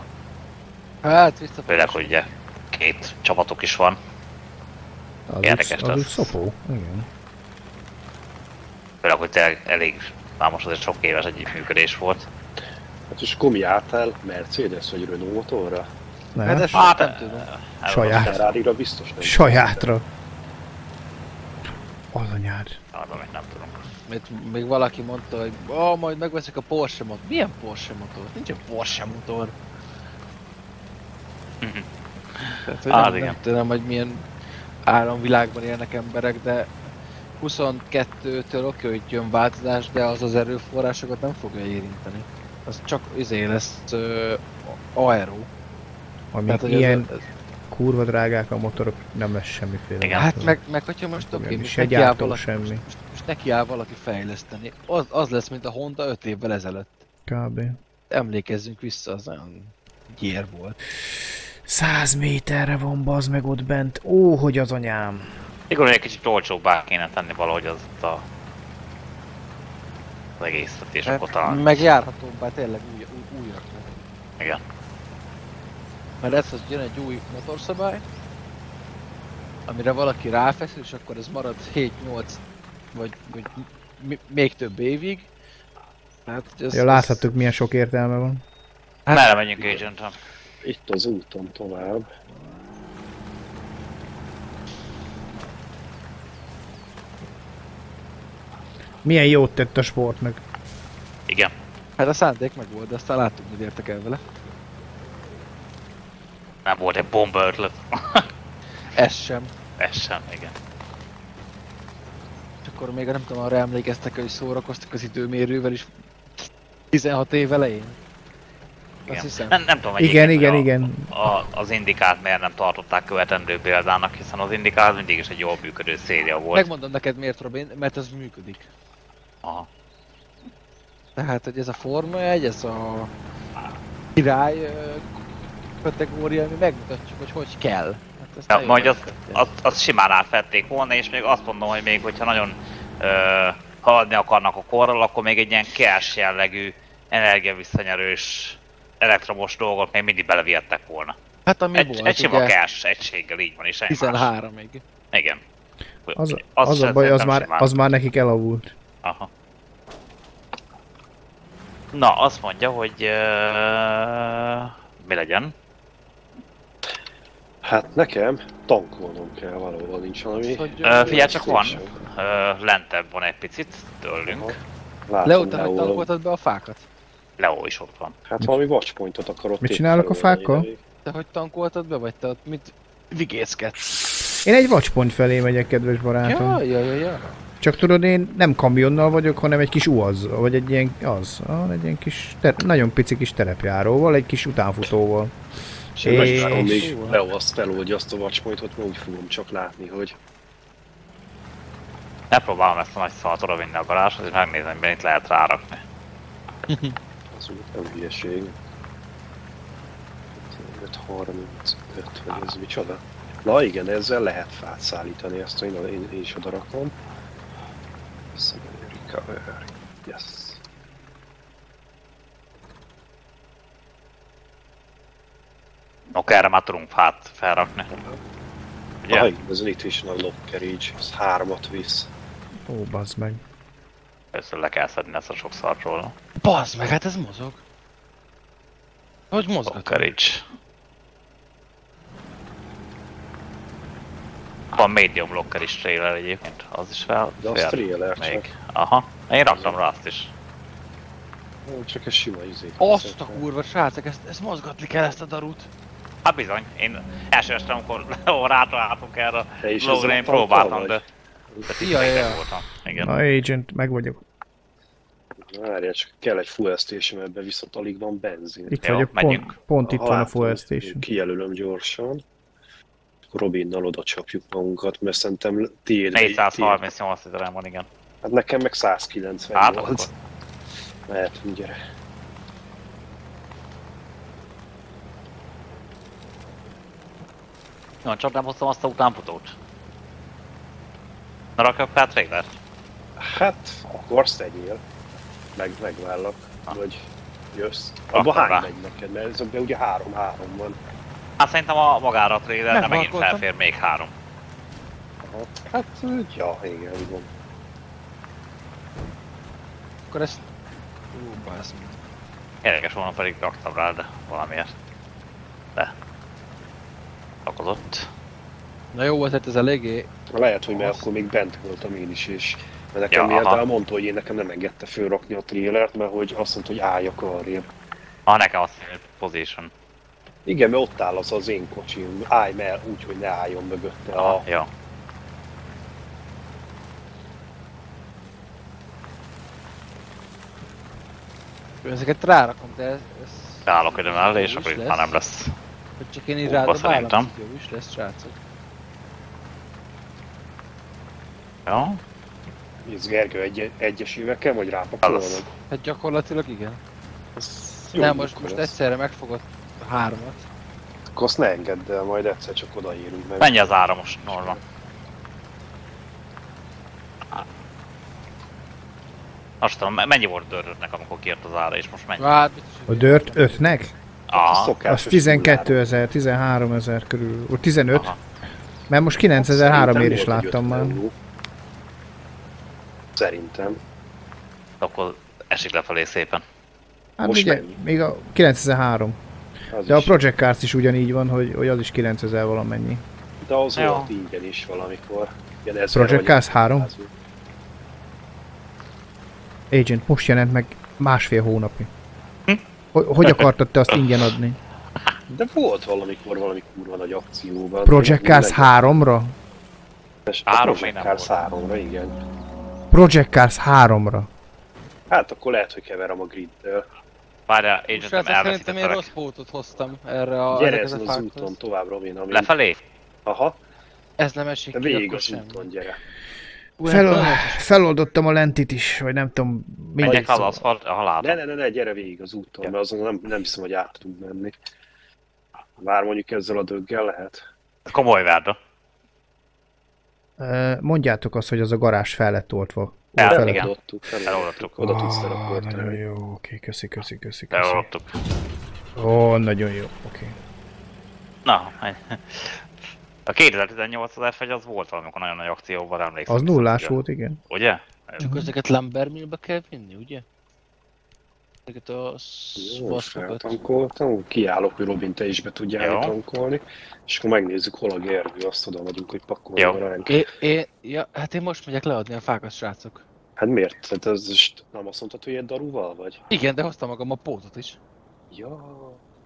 Hát vissza.
Főleg, hogy ugye két csapatok is van.
Az
Érdekes
az
lesz.
szopó, igen.
Főleg, hogy tényleg elég, már most azért sok éves együttműködés volt.
Hát és akkor mi álltál Mercedes vagy Renault motorra?
Nem,
Hát ez
Hát,
nem tudom.
Saját.
Ferrari-ra biztos nem.
sajátra. Az anyád.
Arra még nem tudunk.
Mert még valaki mondta, hogy oh, majd megveszek a Porsche motor. Milyen Porsche motor? Nincsen Porsche motor. Tehát, hogy
Á,
nem,
igen.
nem tudom, hogy milyen államvilágban élnek emberek, de 22-től oké, hogy jön változás, de az az erőforrásokat nem fogja érinteni. Az csak izé lesz uh, aero.
Amíg
Tehát,
ilyen
ez, ez,
kurva drágák a motorok, nem lesz semmiféle.
Igen.
hát meg, meg hogyha most oké, most
se gyártó
valaki,
semmi.
most, most, most neki áll valaki fejleszteni. Az, az lesz, mint a Honda 5 évvel ezelőtt.
Kb.
Emlékezzünk vissza, az nagyon gyér volt.
100 méterre van bazd meg ott bent. Ó, hogy az anyám.
Igor, egy kicsit olcsóbbá kéne tenni valahogy az a... az egészet, és akkor talán...
meg járhatóbbá tényleg új, új, újaknak.
Igen.
Mert ez, hogy jön egy új motorszabály, amire valaki ráfeszül, és akkor ez marad 7-8 vagy, vagy még több évig. Hát, ez,
Ja, láthattuk milyen sok értelme van.
Hát-
Merre menjünk agent
Itt az úton tovább.
Milyen jót tett a sportnak.
Igen.
Hát a szándék meg volt, de aztán láttuk, hogy értek el vele.
Nem volt egy bomba ötlet.
Ez sem.
Ez sem, igen.
És akkor még nem tudom, arra emlékeztek, hogy szórakoztak az időmérővel is 16 év elején.
Igen.
hiszem.
Nem, nem tudom,
Igen, igen,
hogy
igen.
A, a, az indikát miért nem tartották követendő példának, hiszen az indikát mindig is egy jól működő széria volt.
Megmondom neked miért, Robin, mert ez működik.
Aha.
Tehát, hogy ez a Forma 1, ez a király kategória, mi megmutatjuk, hogy hogy kell. Hát ezt
Ja, majd azt, azt, azt simán átvették volna, és még azt mondom, hogy még hogyha nagyon ö, haladni akarnak a korral, akkor még egy ilyen cash jellegű, energiavisszanyerős elektromos dolgot még mindig belevihettek volna.
Hát ami
Egy,
volt,
egy sima cash egységgel így van, és semmi más.
13-ig.
Igen.
Az,
Azt
az a baj, az már,
simán.
az már nekik elavult.
Aha. Na, azt mondja, hogy uh, mi legyen.
Hát nekem tankolnom kell valahol, nincs valami.
Hogy,
Ö, figyelj, csak van. Uh, lentebb van egy picit tőlünk.
Látom,
Leo, te hogy tankoltad be a fákat?
Leo is ott van.
Hát valami watchpointot akarod
Mit csinálok a fákkal?
Te hogy tankoltad be, vagy te ott mit vigészkedsz?
Én egy watchpont felé megyek, kedves barátom.
Ja, ja, ja, ja.
Csak tudod, én nem kamionnal vagyok, hanem egy kis uaz, vagy egy ilyen, az, egy ilyen kis, ter- nagyon pici kis terepjáróval, egy kis utánfutóval.
És én megvárom, még Leo azt feloldja azt a watchpointot, mert úgy fogom csak látni, hogy
Megpróbálom ezt a nagy szart oda vinni a garázshoz, és megnézem, hogy itt lehet rárakni.
az úgy nem hülyeség. 5, 35, 50, ez micsoda? Na igen, ezzel lehet fát szállítani, ezt én, én, én is oda rakom. Recover. Yes.
Oké, erre már tudunk fát felrakni. Ugye?
Ah, igazán itt is van a lock carriage, ez hármat visz.
Ó, bazd meg.
Először le kell szedni ezt a sok szart róla.
Bazd meg, hát ez mozog. Hogy mozgat?
Carriage. Van medium locker is trailer egyébként, az is fel.
De az trailer csak.
még. Aha, én raktam rá azt is.
Ó, Csak egy sima izé.
Azt a kurva, srácok, ezt, ezt mozgatni kell ezt a darut.
Hát bizony, én első este, amikor rátaláltunk erre a logra, én próbáltam, de...
Ja, ja,
voltam. Igen.
Na, agent, meg vagyok.
Várjál, csak kell egy fuel station, ebben viszont alig van benzin.
Itt
Jó,
vagyok,
menjünk.
pont, pont itt van a fuel station.
Kijelölöm gyorsan. Robinnal oda csapjuk magunkat, mert szerintem tiéd.
438 literem van, igen.
Hát nekem meg 198.
Hát akkor.
Mehetünk, gyere.
Jó, csak nem hoztam azt a utánfutót. Na rakjak fel trailert?
Hát, akarsz tegyél. Meg, megvállak.
Ha.
Vagy jössz. Abba hány megy neked? Mert ezekben ugye három-három van.
Hát szerintem a magára a trailer, de megint felfér még három.
Aha. Hát, ja, igen, úgy van.
Akkor ezt... Ú, meg.
Érdekes volna pedig raktam rá, de valamiért. De. Lakozott.
Na jó volt, hát ez eléggé...
Lehet, hogy mert akkor még bent voltam én is, és mert nekem
Ja,
ja, de mondta, hogy én nekem nem engedte fölrakni a trélert, mert hogy azt mondta, hogy álljak arrébb.
Ah, nekem azt mondja, position.
Igen, mert ott áll az az én kocsim, állj el úgy, hogy ne álljon mögötte a...
Ah, jó.
Ezeket rárakom, de ez... ez
Beállok ide mellé, és akkor itt
lesz.
már nem lesz.
Hogy csak én így
szerintem.
ez jó is lesz, srácok.
Jó?
Ez Gergő egy, egyesével vagy rápakolod?
Hát gyakorlatilag igen.
Ez
Nem, most, most
ez.
egyszerre megfogod a hármat.
Akkor azt ne engedd el, majd egyszer csak odaérünk meg.
Mennyi az ára most, Norma? Azt tudom, me- mennyi volt dörrötnek, amikor kiért az ára, és most mennyi?
Hát,
A dört ötnek?
Aha,
Szokásos
Az 12 ezer, 13 ezer körül. Vagy 15?
aha.
Mert most 9003 ér is láttam már.
50 euró. Szerintem.
Akkor esik lefelé szépen.
Hát
Most
ugye,
mennyi?
még a 9003.
Az
De a
is.
Project Cars is ugyanígy van, hogy, hogy az is 9000 valamennyi.
De az
Jó.
volt ingyen is valamikor. Ilyen ezer
Project Cars 3?
500.
Agent, most jelent meg másfél hónapja. Hogy, hogy akartad te azt ingyen adni?
De volt valamikor valami kurva nagy akcióban.
Project Cars 3-ra?
A
Három még
Project Cars
volt.
3-ra, igen.
Project Cars 3-ra.
Hát akkor lehet, hogy keverem a griddel.
Várjál, én
Most
nem
szerintem én rossz pótot hoztam erre a...
Gyere ezen az úton tovább, Robin, ami...
Lefelé?
Aha,
Ez nem esik ki,
végig az úton, gyere.
Fel, feloldottam a lentit is, vagy nem tudom, mindegy.
Menjek az
szóval.
a
Ne,
halálba.
ne, ne, ne, gyere végig az úton,
Ja.
mert azon nem, nem hiszem, hogy át tudunk menni. Bár mondjuk ezzel a döggel lehet.
Komoly verda.
Ö, Mondjátok azt, hogy az a garázs fel lett oltva.
El,
Fel
igen.
Feloldottuk,
Feloldottuk.
Oda tudsz
Ah,
teleportálni.
Nagyon jó, oké, köszi, köszi, köszi, köszi.
Beoltottuk.
Ó, nagyon jó, oké.
Na, ennyi. a 2018 az F1 az volt valamikor nagyon nagy akcióban, emlékszem.
Az nullás volt, igen.
Ugye?
Csak ezeket Lambermillbe kell vinni, ugye? Ezeket a
Jó,
szvasztokat.
feltankoltam, kiállok, hogy Robin te is be tudjál
Jó.
tankolni, és akkor megnézzük, hol a Gergő, azt oda vagyunk, hogy pakoljon ránk.
É, é, ja, hát én most megyek leadni a fákat, srácok.
Hát miért? Hát ez most nem azt mondtad, hogy egy daruval vagy?
Igen, de hoztam magam a pótot is.
Ja,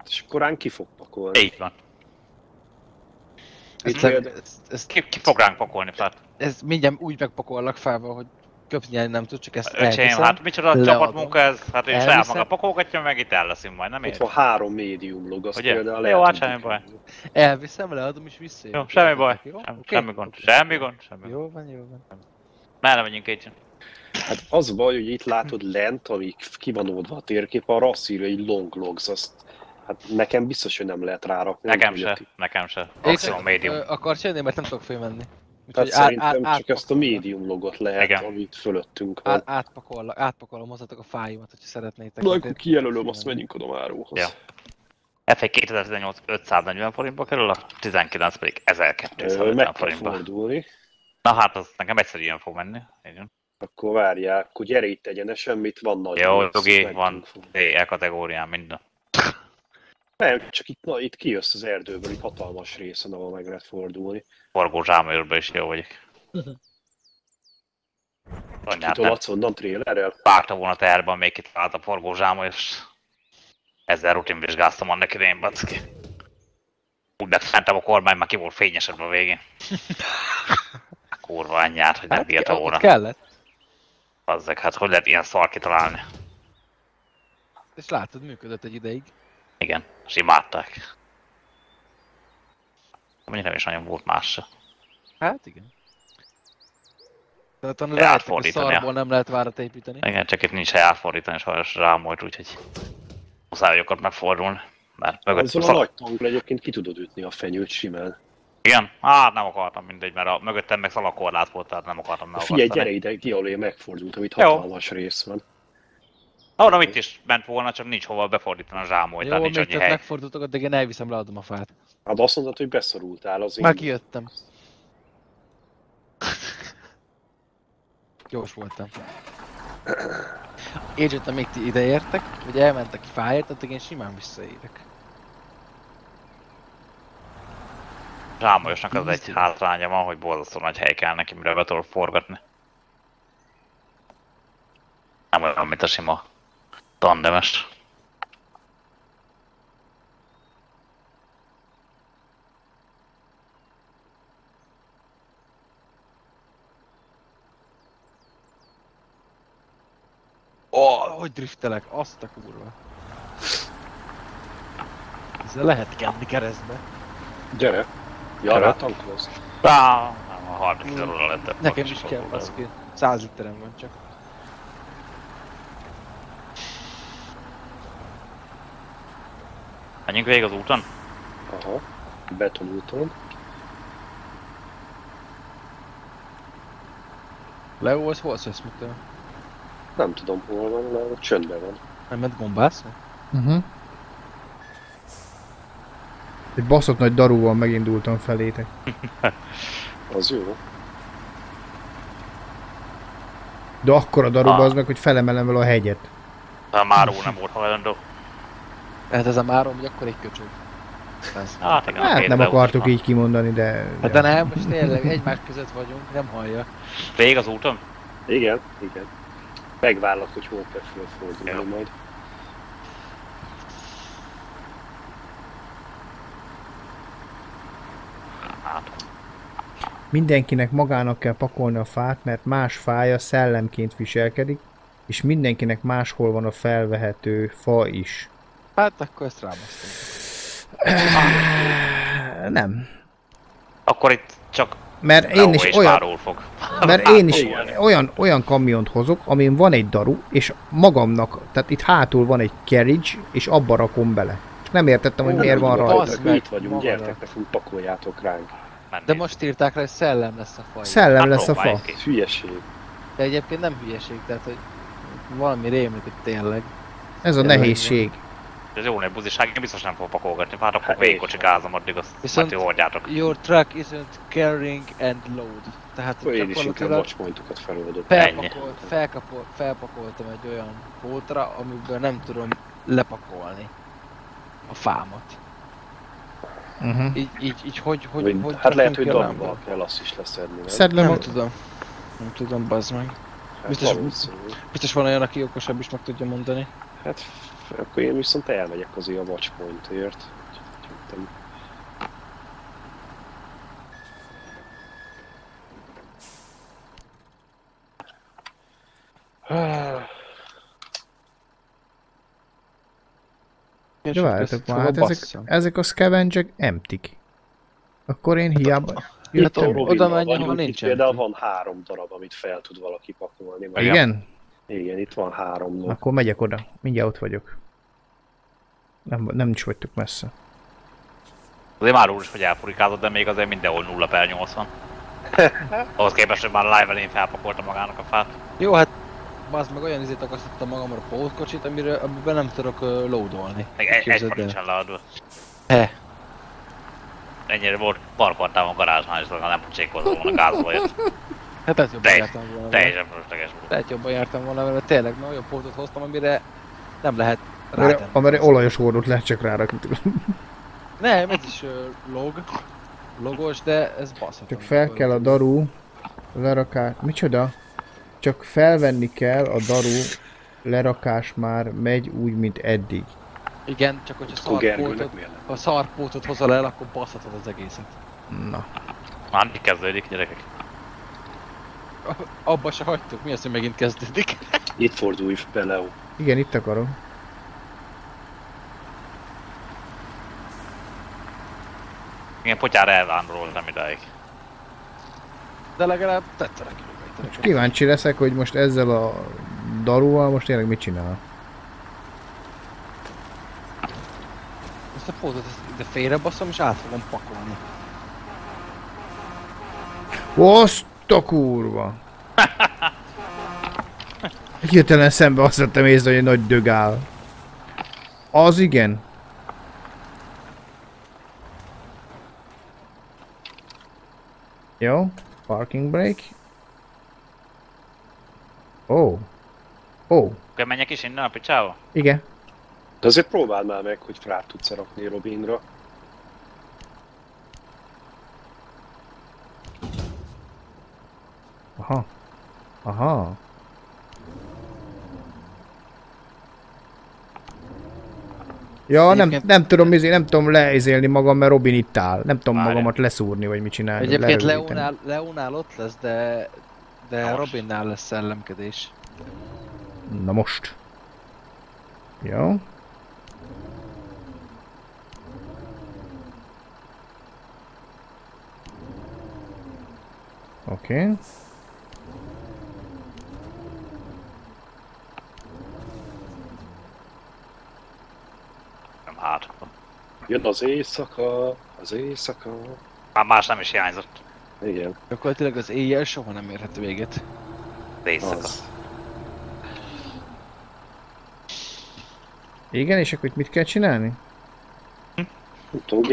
és akkor ránk ki fog pakolni.
Így van.
Mit
Ezt, ezt, ezt,
Ki, ki fog ránk pakolni, tehát
ezt mindjárt úgy megpakollak felve, hogy köpnyelni nem tud, csak ezt
öcsém,
elviszem.
hát micsoda
leadom,
csapatmunka ez? Hát ő saját maga pakolgatja, meg itt el leszünk majd, nem
Ott
ér?
van három médium log, azt
Ugye?
például
Jó, hát semmi baj.
Elviszem, leadom és vissza.
Jó, semmi baj.
Jó?
Semmi gond. Semmi gond. Semmi.
Jó van, jó van.
Merre megyünk így?
Hát az baj, hogy itt látod lent, amíg ki van oldva a térkép, arra azt írja, hogy long logs, azt hát nekem biztos, hogy nem lehet rárakni. nem
Nekem se,
ti.
nekem se. Maximum
ö, Akarsz jönni, mert nem tudok fölmenni.
Tehát
Úgyhogy
szerintem csak ezt a médium logot lehet,
Igen.
amit fölöttünk van.
Át, átpakolom, átpakolom hozzatok a fáimat, hogyha szeretnétek.
Na,
Hát
akkor kijelölöm, azt menjünk oda máróhoz.
Ja. F1 2018 540 forintba kerül, a 19 pedig
Ö,
1250
Meg kell
forintba.
fordulni.
Na hát az nekem egyszerűen fog menni. Igen.
Akkor várják, akkor gyere itt egyenesen, mit van nagy.
Jó, Jogi, van
tudunk fogni.
D, E kategórián minden.
Nem, csak itt, na, itt kijössz az erdőből, itt hatalmas részen, ahol meg lehet fordulni.
Forgó zsámőrbe is jó vagyok.
Kitolatsz onnan trélerrel?
vágta volna terben, még kitalált a forgó zsáma, és ezzel rutinvizsgáztam annak idején, backi. Úgy megfentem a kormány, már ki volt fényesebb a végén. Kurva anyját, hogy nem
Hát,
bírta volna.
kellett.
Azzak, hát hogy lehet ilyen szar kitalálni?
És látod, működött egy ideig.
Igen, és imádták. Mondjuk nem is nagyon volt más.
Hát igen. Tehát
Lehet
szarból nem lehet várat építeni.
Igen, csak itt nincs hely átfordítani, sajnos rám volt, úgyhogy muszáj vagyok megfordulni. Mert mögött
Ezzel a
szal-
nagy tankról egyébként ki tudod ütni a fenyőt simán.
Igen? Hát nem akartam mindegy, mert a mögöttem meg szalakorlát volt, tehát nem akartam
Na Figyelj, gyere ide, ki alé megfordultam, itt
Jó.
hatalmas rész van.
Arra itt is ment volna, csak nincs hova befordítani a zsámolyt, tehát nincs
még
annyi hely.
megfordultok, addig én elviszem, leadom a fát.
Hát azt mondtad, hogy beszorultál az
Már
én...
kijöttem. Gyors voltam. Agent, amíg ti ideértek, vagy elmentek fáért, addig én simán visszaérek.
Zsámolyosnak az egy hátránya van, hogy borzasztó nagy hely kell neki, mire be forgatni. Nem olyan, mint a sima tandemes.
Oh, hogy driftelek, azt a kurva. Ezzel lehet kenni keresztbe.
Gyere. Ja,
Gyere.
rá tankolsz.
Á, nem, a 30 literóra lett.
Nekem is kell, baszki. 100 literem van csak.
Menjünk végig az úton?
Aha. Betonúton.
Leo, az hol szesz, mit
Nem tudom hol van, mert csöndben van.
Nem ment gombászni?
Uh-huh. Egy baszott nagy darúval megindultam felétek.
Az jó.
De akkor a darúba
Ah.
az meg, hogy felemelem vele a hegyet.
A Máró nem volt hajlandó.
Hát ez a márom, hogy akkor egy köcsög. Ez.
Hát igen, a
Hát
két
nem akartuk így kimondani, de...
Hát de nem, most tényleg egymás között vagyunk, nem hallja.
Végig az úton?
Igen, igen. Megvárlak, hogy hol kell fölfordulni majd.
Hát,
Mindenkinek magának kell pakolni a fát, mert más fája szellemként viselkedik, és mindenkinek máshol van a felvehető fa is.
Hát akkor ezt rámasztom.
Nem.
Akkor itt csak
Mert én is olyan,
fog.
mert én is olyan, olyan kamiont hozok, amin van egy daru, és magamnak, tehát itt hátul van egy carriage, és abba rakom bele. Csak nem értettem, hogy miért van
rajta. Az meg
itt vagyunk, gyertek nekünk, pakoljátok ránk.
De most írták rá, hogy szellem lesz a faj.
Szellem
Hát
lesz a fa.
hülyeség.
De egyébként nem hülyeség, tehát hogy valami rémlik, hogy tényleg.
Ez a nehézség.
Ez jó nagy buziság, én biztos nem fog pakolgatni, hát akkor
Hát
végigkocsikázom addig, azt
Viszont-
majd jó hordjátok.
Your truck isn't carrying and load. Tehát
Akkor én is inkább watchpointokat feloldok.
felpakol, felkapol, felpakoltam egy olyan pótra, amiből nem tudom lepakolni a fámat.
Uh-huh.
Így, így, így hogy, hogy,
Vagy,
hogy
hát lehet, hogy darabban kell azt is leszedni, nem?
Szedlem
Nem
a...
tudom. Nem tudom, bazd meg.
Hát
biztos-. Biztos van olyan, aki okosabb is meg tudja mondani.
Hát akkor én viszont elmegyek azért a watchpointért. Úgyhogy
De várjatok már, hát ezek, ezek a scavengek emptik. Akkor én hiába
Hát
jöttem.
oda
Robinnal
menj,
itt
nincsen.
Például van három darab, amit fel tud valaki pakolni.
Igen?
Igen, itt van három ló.
Akkor megyek oda. Mindjárt ott vagyok. Nem, nem is vagytok messze.
Azért már úgy is, hogy elpurikázott, de még azért mindenhol 0 per 80. Ahhoz képest, hogy már a live elén felpakolta magának a fát.
Jó, hát bazd meg olyan izét akasztottam magamra a pótkocsit, amire, amiben nem tudok uh, loadolni.
Még egy, egy van nincsen leadva.
He.
Ennyire volt parkoltál a garázsnál, és nem pocsékoltam volna gázba jött.
Hát lehet jobban jártam volna.
Teljesen fölösleges volt.
Lehet jobban jártam volna vele, tényleg, mert olyan pótot hoztam, amire nem lehet
Amire,
rátenni.
amire olajos hordót lehet csak rárakni.
Nem, ez is uh, log. Logos, de ez baszható.
Csak fel kell a daru, lerakás, micsoda? Csak felvenni kell a daru, lerakás már megy úgy, mint eddig.
Igen, csak hogyha szarpótot, ha szarpótot hozol el, akkor baszhatod az egészet.
Na.
Már kezdődik, gyerekek.
Abba se hagytuk, mi az, hogy megint kezdődik?
Itt fordulj be, Leo.
Igen, itt akarom.
Igen, potyára elvándoroltam idáig.
De legalább tetszenek
Most kíváncsi leszek, hogy most ezzel a daruval most tényleg mit csinál.
Ezt a pótot ide félrebaszom és át fogom pakolni.
Azt a kurva! Hirtelen szembe azt vettem észre, hogy egy nagy dög áll. Az igen. Jó, parking brake. Ó. Oh. Ó, oh.
Akkor menjek is innen a picsába?
igen.
De azért próbáld már meg, hogy rá tudsz rakni Robinra.
Aha. Aha. Ja, nem, nem tudom, izé, nem tudom leizélni magam, mert Robin itt áll. Nem tudom
Várja.
magamat leszúrni, vagy mit csinálni.
Egyébként. Leónál, Leónál ott lesz, de, de
most.
Robinnál lesz szellemkedés.
Na most. Jó. Oké. Okay.
Nem hát.
Jön az éjszaka, az éjszaka.
Már más nem is hiányzott.
Igen,
Gyakorlatilag az éjjel soha nem érhet véget.
Az éjszaka.
az.
Igen, és akkor itt mit kell csinálni?
Nem tudom,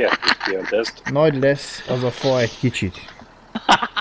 kérdezd.
Nagy lesz az a fa egy kicsit.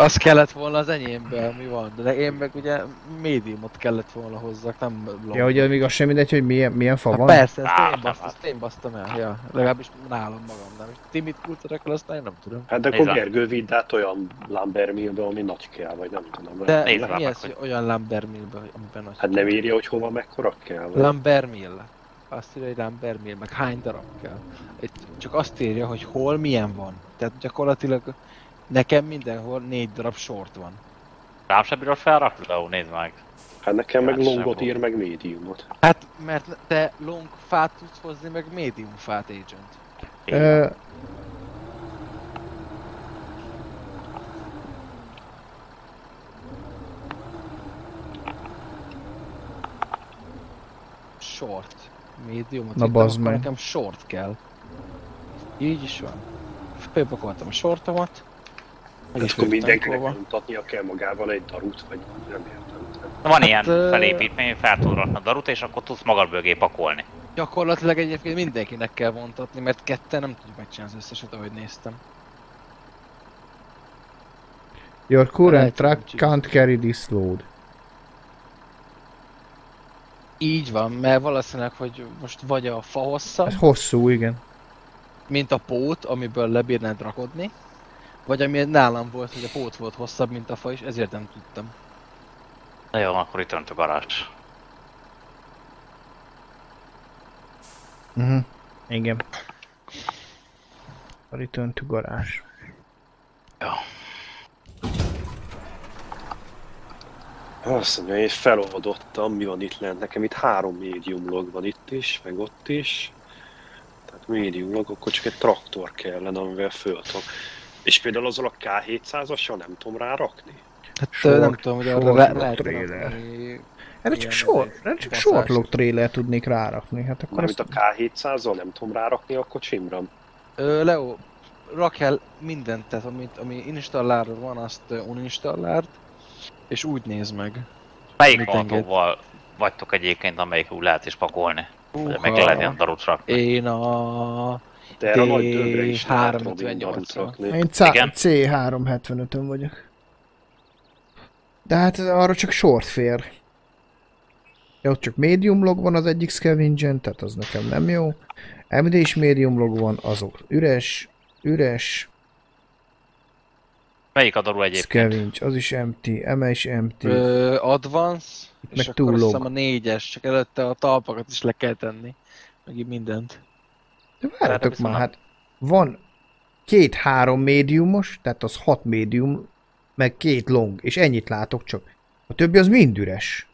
Az kellett volna az enyémben, mi van, de én meg ugye médiumot kellett volna hozzak, nem long.
Ja, ugye még az sem mindegy, hogy milyen, milyen fa
Hát
van.
persze, ezt én,
nem
baszt,
hát.
ezt én basztam el, ja. Legalábbis nálam magamnál. És ti mit kultatok el, azt én nem tudom.
Hát de akkor. Gergő vidd át olyan Lambermillbe, ami nagy kell, vagy nem tudom.
De mi
meg,
ez,
hogy-
hogy olyan Lambermill-be, amiben nagy...
Hát nem írja, hogy hova mekkora kell. Vagy?
Lambermill. Azt írja, hogy Lambermill, meg hány darab kell. Itt csak azt írja, hogy hol milyen van. Tehát gyakorlatilag nekem mindenhol négy darab sort van.
Rám sem bírod felrakni, de ó, nézd meg.
Hát nekem meg
Hát
longot ír, meg médiumot.
Hát, mert te long fát tudsz hozni, meg medium fát, agent.
Ö,
Short. Mediumot
Na, bazd
akkor
meg.
nekem short kell. Így is van. Fölpakoltam a shortomat. Meg
Hát
is
akkor mindenkinek
tankolva.
mutatnia kell magával egy darut, vagy nem értem.
Van ilyen
ö-
felépítmény, fel rakni a darut, és akkor tudsz magad mögé pakolni.
Gyakorlatilag egyébként mindenkinek kell vontatni, mert ketten nem tudjuk megcsinálni az összeset, ahogy néztem.
your current truck can't carry this load.
Így van, mert valószínűleg, hogy most vagy a fa hossza,
Ez hosszú, igen.
mint a pót, amiből lebírnád rakodni, vagy ami nálam volt, hogy a pót volt hosszabb, mint a fa, és ezért nem tudtam.
Na jó, akkor itt a garázs.
Uh-huh. Igen. A return to garage.
Azt mondja, én feloldottam, mi van itt lent. Nekem itt három médium log van itt is, meg ott is. Tehát médium log, akkor csak egy traktor kellene, amivel föltom. És például azzal a K700-assal nem tudom rárakni.
Hát
Short-
nem tudom, hogy arra le, lehet
trailer.
rakni-
Erre csak
izé,
erre csak
baszás.
short log trailer tudnék rárakni. Hát akkor
Mármint
azt...
a K700-zal nem tudom rárakni a kocsimra.
Ö, Leo, rak el mindent, tehát amit, ami installárod van, azt uninstalláld, és úgy nézd meg.
Melyik autóval vagytok egyébként, amelyik úgy lehet is pakolni? Vagy meg
Uha.
lehet ilyen darut rakni?
Én a...
De erre a nagy dögre is lehet
358-ra.
Robin darut rakni.
Én C-
Igen.
C375-ön vagyok. De hát arra csak short fér. Ja, ott csak medium log van az egyik scavenger tehát az nekem nem jó. MD is medium log van, azok üres, üres,
Melyik a daru egyébként?
scavenger, az is empty, eme is empty.
Ö, advance,
Itt
és
meg
akkor
túl
azt
log.
hiszem a négyes, csak előtte a talpakat is le kell tenni. Meg így mindent.
De várjatok már, hát van két-három médiumos, tehát az hat médium, meg két long, és ennyit látok csak. A többi az mind üres.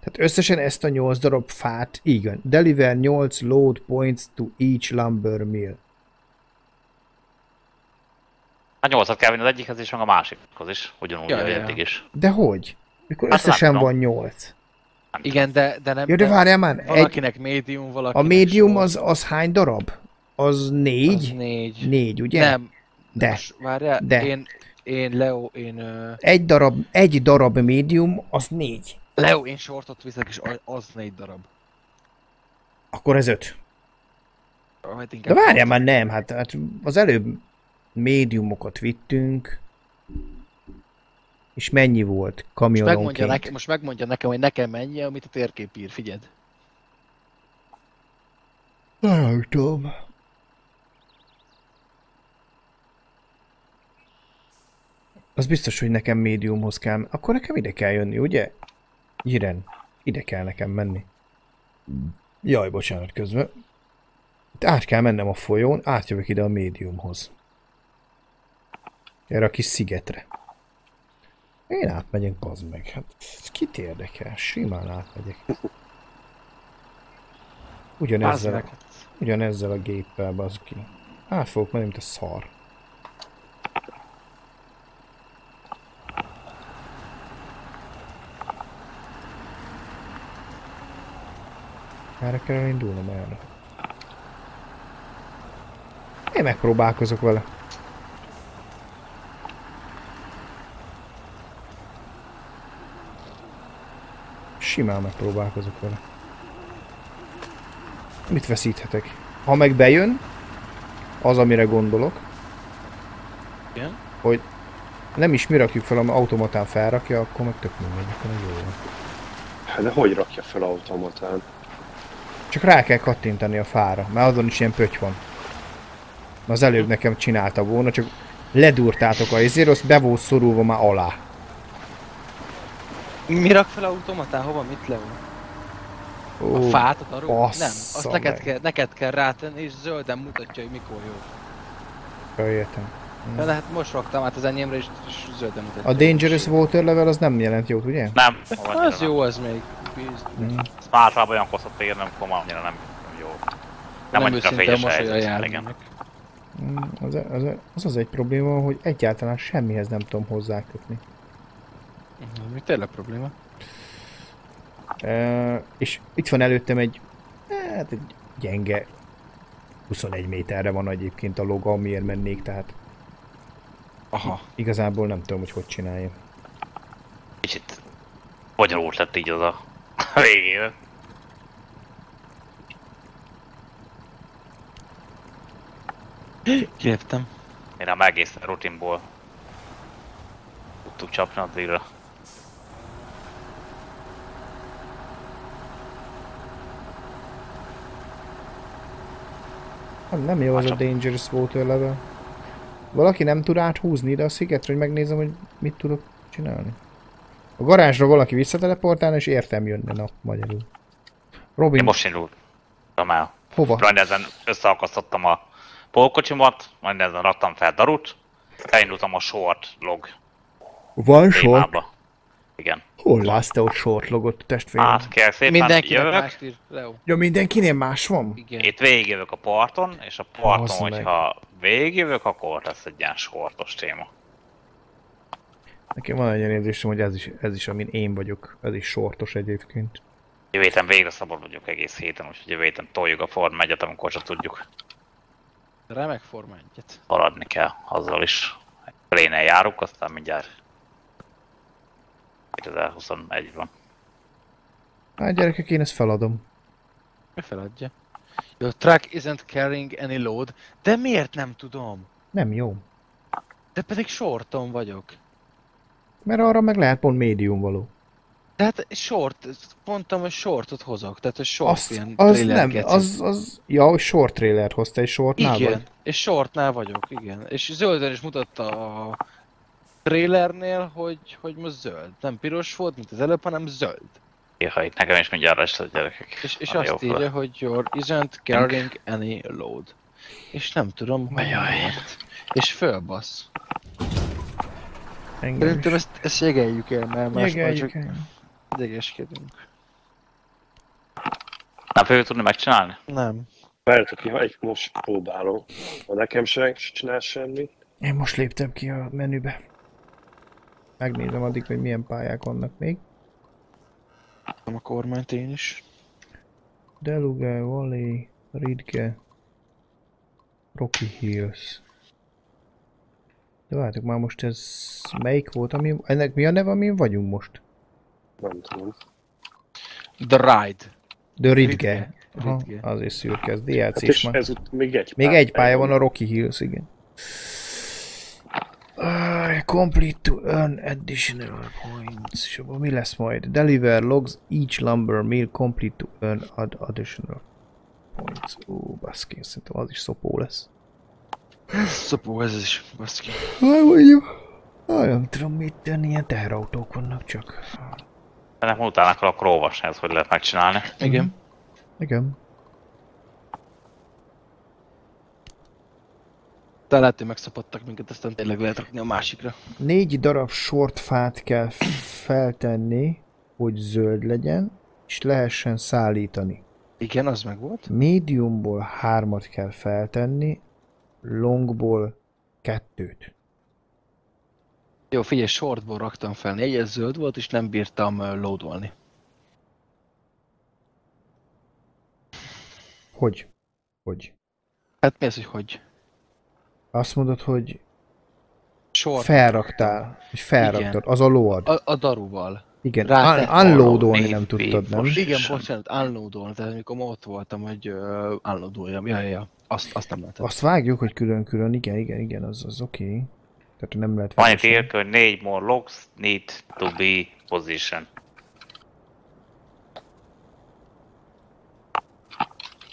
Tehát összesen ezt a 8 darab fát, igen. Deliver 8 load points to each lumber mill.
A nyolcat kell vinni az egyikhez is, meg a másikhoz is, ugyanúgy
Ja,
ja, eddig is.
De hogy? Mikor
Hát
összesen
látom.
van 8.
Nem
Igen, de, de nem...
Ja, de várjál már, egy,
Valakinek medium, valakinek
a médium az, az hány darab? Az
Az
négy?
négy.
Négy, ugye?
Nem.
De.
Most, várjál,
De.
Én, én Leo, én... ö,
Egy darab, egy darab médium, az négy.
Leo, én shortot viszek, és az négy darab.
Akkor ez öt.
Hát
De várjál már nem, hát, hát az előbb médiumokat vittünk, és mennyi volt
Most megmondja,
kamiononként?
nekem, most megmondja nekem, hogy nekem mennyi, amit a térkép ír, figyeld.
Nem tudom. Az biztos, hogy nekem médiumhoz kell. Akkor nekem ide kell jönni, ugye? Iren, ide kell nekem menni. Jaj, bocsánat közben. Itt át kell mennem a folyón, átjövök ide a médiumhoz. Erre a kis szigetre. Én átmegyek, bazd meg. Hát, kit érdekel? Simán átmegyek. Ugyanezzel,
meg.
ugyanezzel a géppel, bazd ki. Át fogok menni, mint a szar. Erre kell elindulnom erre. Én megpróbálkozok vele. Simán megpróbálkozok vele. Mit veszíthetek? Ha meg bejön, az amire gondolok,
Igen?
hogy nem is mi rakjuk fel, ami automatán felrakja, akkor meg tök mindegy, akkor jó van.
Hát de hogy rakja fel automatán?
Csak rá kell kattintani a fára, mert azon is ilyen pöty van. Az előbb nekem csinálta volna, csak ledurtátok a izér, azt be volt szorulva már alá.
Mi rak fel automatán? Hova? Mit Leo?
Ó,
A fát, a darú? Nem, azt neked
meg.
kell, neked kell rátenni, és zölden mutatja, hogy mikor jó.
ja, értem.
Ja, de hát most raktam át az enyémre és, és zöldre mutatja.
A Dangerous Water level az nem jelent jót, ugye?
Nem,
Az jó, az még.
Mm.
Ezt már általában olyan koszot ír, nem már annyira nem jó. Nem, annyira
őszinte
fényes helyzet, igen.
Mm, Az, az, az az egy probléma, hogy egyáltalán semmihez nem tudom hozzákötni.
Mhm, Mi tényleg probléma?
Uh, és itt van előttem egy, hát egy gyenge 21 méterre van egyébként a loga, amiért mennék, tehát
Aha.
igazából nem tudom, hogy hogy csináljam.
Kicsit bonyolult lett így az a végén.
Kiléptem.
Én nem egész rutinból tudtuk csapni addigra.
Hát nem jó az a Dangerous Water level. Valaki nem tud áthúzni ide a szigetre, hogy megnézem, hogy mit tudok csinálni. A garázsra valaki visszateleportálna, és értem jönne, na, magyarul. Robin,
Én most indultam el.
hova?
Majd ezen összeakasztottam a polkocsimat, majd ezen raktam fel darut, elindultam a short log
Van
témába. Igen.
Hol látsz te ott shortlogot, testvérem?
Hát kell szépen
Mindenkinek
jövök,
mást ír. Leo.
Ja, mindenkinél más van?
Igen.
itt végigjövök a parton, és a parton,
meg.
hogyha végigjövök, akkor lesz egy ilyen shortos téma.
Nekem van egy ilyen érzésem, hogy ez is, ez is, amin én vagyok. Ez is sortos egyébként.
Jövő héten végre szabad vagyok egész héten, úgyhogy jövő héten toljuk a Form 1 amikor csak tudjuk.
Remek forma egyet.
Haladni kell azzal is. Lénen járunk, aztán mindjárt 2021 van.
Hát gyerekek, én ezt feladom.
Mi feladja? Your truck isn't carrying any load. De miért nem tudom?
Nem jó.
De pedig shorton vagyok.
Mert arra meg lehet pont médium való.
De hát short, mondtam, hogy shortot hozok. Tehát, hogy short
Azt,
ilyen
az
trailer
nem,
geci.
az, az, ja, hogy short trailer hozta, egy shortnál
Igen,
vagy?
és shortnál vagyok, igen. És zölden is mutatta a trailernél, hogy, hogy most zöld. Nem piros volt, mint az előbb, hanem zöld.
Ja, itt nekem is mindjárt lesz a gyerekek.
És, és azt írja, hogy your isn't carrying any load. És nem tudom, hogy. És fölbasz.
Engem
Szerintem
is.
ezt, ezt jegeljük el, mert más már csak idegeskedünk.
Nem fogjuk tudni megcsinálni?
Nem.
Várjatok ki, ha egy most próbálom. Ha nekem sem csinál semmit.
Én most léptem ki a menübe. Megnézem addig, hogy milyen pályák vannak még.
Nem a kormányt én is.
Deluge, Valley, Ridge, Rocky Hills. De várjátok már most ez melyik volt, ami, ennek mi a neve, amin vagyunk most?
Nem tudom.
The Ride.
The Ridge. Aha,
Ridge.
azért szürke, ez
Hát
DLC
és
is már.
ez még egy
Még egy pálya van a Rocky Hills, igen. Uh, complete to earn additional points. És abban mi lesz majd? Deliver logs each lumber mill complete to earn ad additional points. Ó, baszki, szerintem az is szopó lesz.
Szopó ez is, baszki.
Hát mondjuk. Ah, nem tudom mit tenni, ilyen teherautók vannak csak.
Ennek utána akarok olvasni, ez hogy lehet megcsinálni.
Igen.
Igen.
De lehet, hogy megszapodtak minket, aztán tényleg lehet rakni a másikra.
Négy darab sortfát kell feltenni, hogy zöld legyen, és lehessen szállítani.
Igen, az meg volt.
Mediumból hármat kell feltenni, longból kettőt.
Jó, figyelj, shortból raktam fel. Négyes zöld volt, és nem bírtam loadolni.
Hogy? Hogy?
Hát mi az, hogy hogy?
Azt mondod, hogy
Short.
felraktál, és felraktad, az a load.
A, a daruval.
Igen, un- unloadolni nem tudtad, nem?
Igen, bocsánat, unloadolni. Tehát amikor ott voltam, hogy uh, unloadoljam. Ja, ja, ja. Azt, azt nem lehetett.
Azt vágjuk, hogy külön-külön, igen, igen, igen, az, az oké. Okay. Tehát nem lehet
Annyit
vegyesen.
ír, hogy négy more logs need to be position.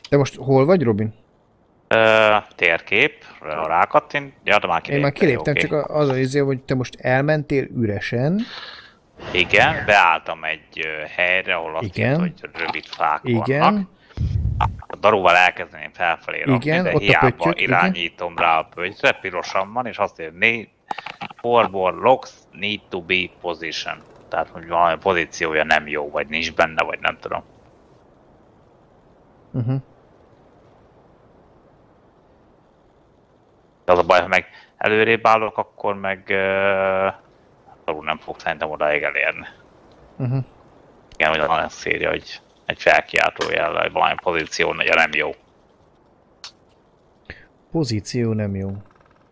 De most hol vagy, Robin?
Ö, térkép, rákattint. Ja, de már
Én már kiléptem, csak az az izé, hogy te most elmentél üresen.
Igen, beálltam egy helyre, ahol azt
Igen.
írt, hogy rövid fák
Igen.
vannak. a daruval elkezdeném felfelé rakni,
Igen,
de
ott a
hiába
pöttyök, igen.
irányítom rá a pöttyre, pirosan van, és azt írja, forward locks need to be position. Tehát, hogy valami pozíciója nem jó, vagy nincs benne, vagy nem tudom.
Uh-huh.
Az a baj, ha meg előrébb állok, akkor meg uh, alul nem fog szerintem odáig elérni.
Uh-huh.
Igen, hogy nagyon szírja, hogy egy felkiáltó jellel, valami pozíció ugye nem jó.
Pozíció nem jó.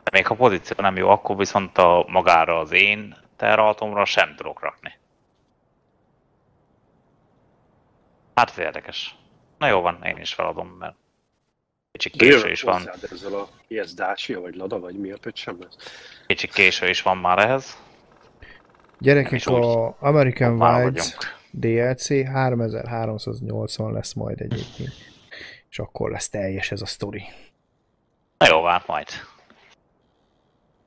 De még ha a pozíció nem jó, akkor viszont a magára az én terrahatomra sem tudok rakni. Hát ez érdekes. Na jó van, én is feladom, mert kicsit késő is van.
Ezzel a Yes Dacia, vagy Lada, vagy mi a sem lesz.
Kicsit késő is van már ehhez.
Gyerekek, a American Wilds DLC 3380 lesz majd egyébként. És akkor lesz teljes ez a sztori.
Na jó, van, majd.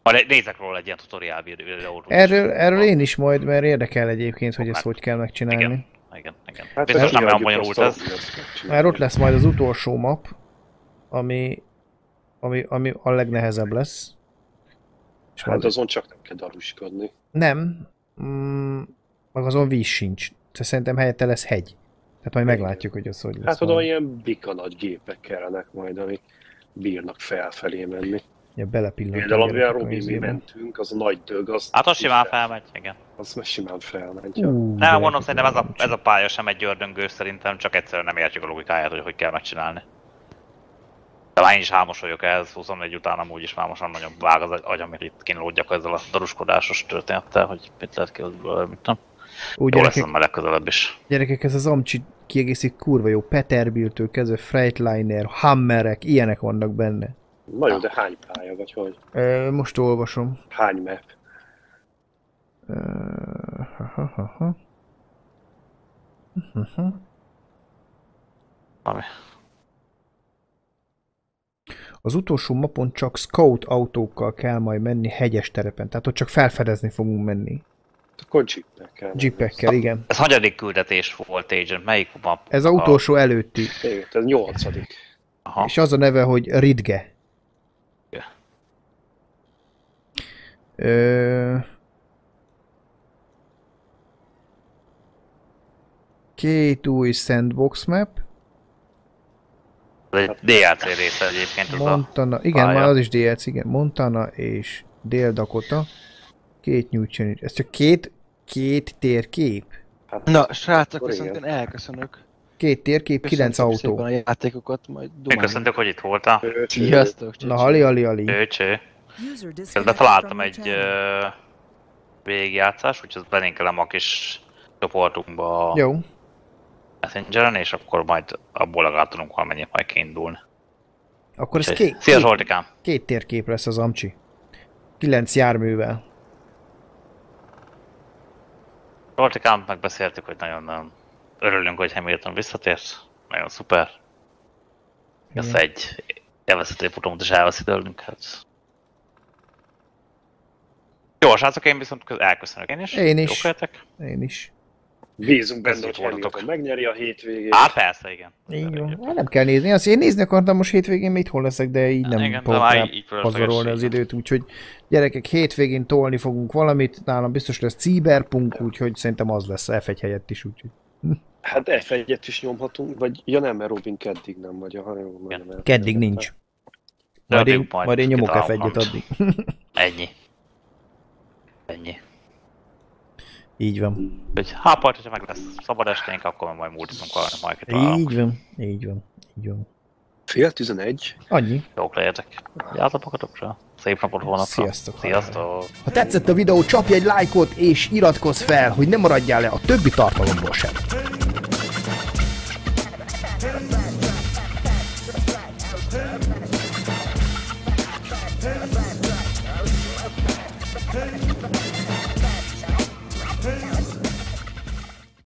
Majd nézek róla egy ilyen tutoriál videót.
Erről, erről én is majd, mert érdekel egyébként, hogy ezt hogy kell megcsinálni.
Igen. Igen, igen.
Hát
Biztos nem olyan bonyolult ez.
Már ott lesz majd az utolsó map, ami, ami, ami a legnehezebb lesz. És
Hát
majd-
azon csak nem kell daruskodni.
Nem, mm, meg azon víz sincs. Tehát szerintem helyette lesz hegy. Tehát majd meglátjuk, hogy az hogy lesz.
Hát oda
majd.
ilyen bika nagy gépek kellenek majd, amik bírnak felfelé menni.
Ja, belepillantunk.
Például amivel Robi mi mentünk, az a nagy dög, az...
Hát az simán felmegy, igen.
Az meg simán felment.
Ú,
Ja.
Nem, mondom, szerintem ez a, ez a pálya sem egy ördöngő, szerintem csak egyszerűen nem értjük a logikáját, hogy hogy kell megcsinálni. De már én is hámos vagyok ehhez, 21 után amúgy is már most nagyon vág az agyam, hogy itt kínlódjak ezzel a daruskodásos történettel, hogy mit lehet ki, mit tudom.
Úgy
Jó lesz
gyerekek,
majd legközelebb is.
gyerekek, ez az Amcsi kiegészít kurva jó. Peterbiltől kezdve Freightliner, Hammerek, ilyenek vannak benne.
Na jó, de hány pálya, vagy hogy?
Ö, most olvasom.
Hány map?
Ö, ha, ha, ha, ha.
Ami.
Az utolsó mapon csak scout autókkal kell majd menni hegyes terepen, tehát ott csak felfedezni fogunk menni.
Akkor jeepekkel.
Jeepekkel, igen.
Ez hanyadik küldetés volt, Agent? Melyik map?
Ez a utolsó előtti,
Igen, ez nyolcadik.
Aha.
és az a neve, hogy Ridge.
Ja.
Ö... Két új sandbox map,
Ez egy DLC része egyébként, ez a...
Montana, igen,
pálya.
már az is DLC, igen, Montana és Dél-Dakota. Két Challenge. Ez csak két, két térkép.
Hát,
Na, srácok, viszont én elköszönök.
Két térkép, kilenc autó.
a játékokat, majd dumálunk.
köszöntök, hogy itt voltál.
Sziasztok,
Na, hali, hali, hali.
Cső,
User
Közben találtam egy ö, végigjátszás, úgyhogy belinkelem a kis csoportunkba a
Jó,
Messengeren, és akkor majd abból legalább tudunk valamennyit majd kiindulni.
akkor ez két,
Szia
két,
Zsoltikám!
két térkép lesz az Amcsi. Kilenc járművel.
Zsoltikám, megbeszéltük, hogy nagyon-nagyon örülünk, hogy Hamilton visszatért. Nagyon szuper. Ez
Igen.
egy elveszítő futamot is elveszi tőlünk, hát... Jó, srácok, én viszont elköszönök én is.
Én is.
Jók?
Én is.
Bízunk benne, hogy. Hamilton megnyeri a hétvégét.
Hát persze, igen.
Így van. Hát nem kell nézni. Azt én nézni akartam most hétvégén, még itthon leszek, de így nem
igen, fölösleges,
pazarolni az időt, úgyhogy gyerekek, hétvégén tolni fogunk valamit, nálam biztos lesz Cyberpunk, úgyhogy szerintem az lesz F1 helyett is, úgyhogy
Hát F1-et is nyomhatunk, vagy ja nem, mert Robin keddig nem vagy, ha jó,
Igen.
nem, nem,
keddig nincs. Majd én,
Majd
én nyomok
kitalálom
F1-et
valamit.
addig.
Ennyi. Ennyi.
Így van.
Úgyhogy ha hogyha meg lesz szabad esténk, akkor majd múltizunk valamit, majd kitalálunk.
Így van. Így van. Így van.
Fél tizenegy?
Annyi.
Jók legyetek. Vigyázzatok magatokra. Szép napot holnapra.
Sziasztok.
Sziasztok.
Ha tetszett a videó, csapj egy lájkot és iratkozz fel, hogy ne maradjál le a többi tartalomból sem.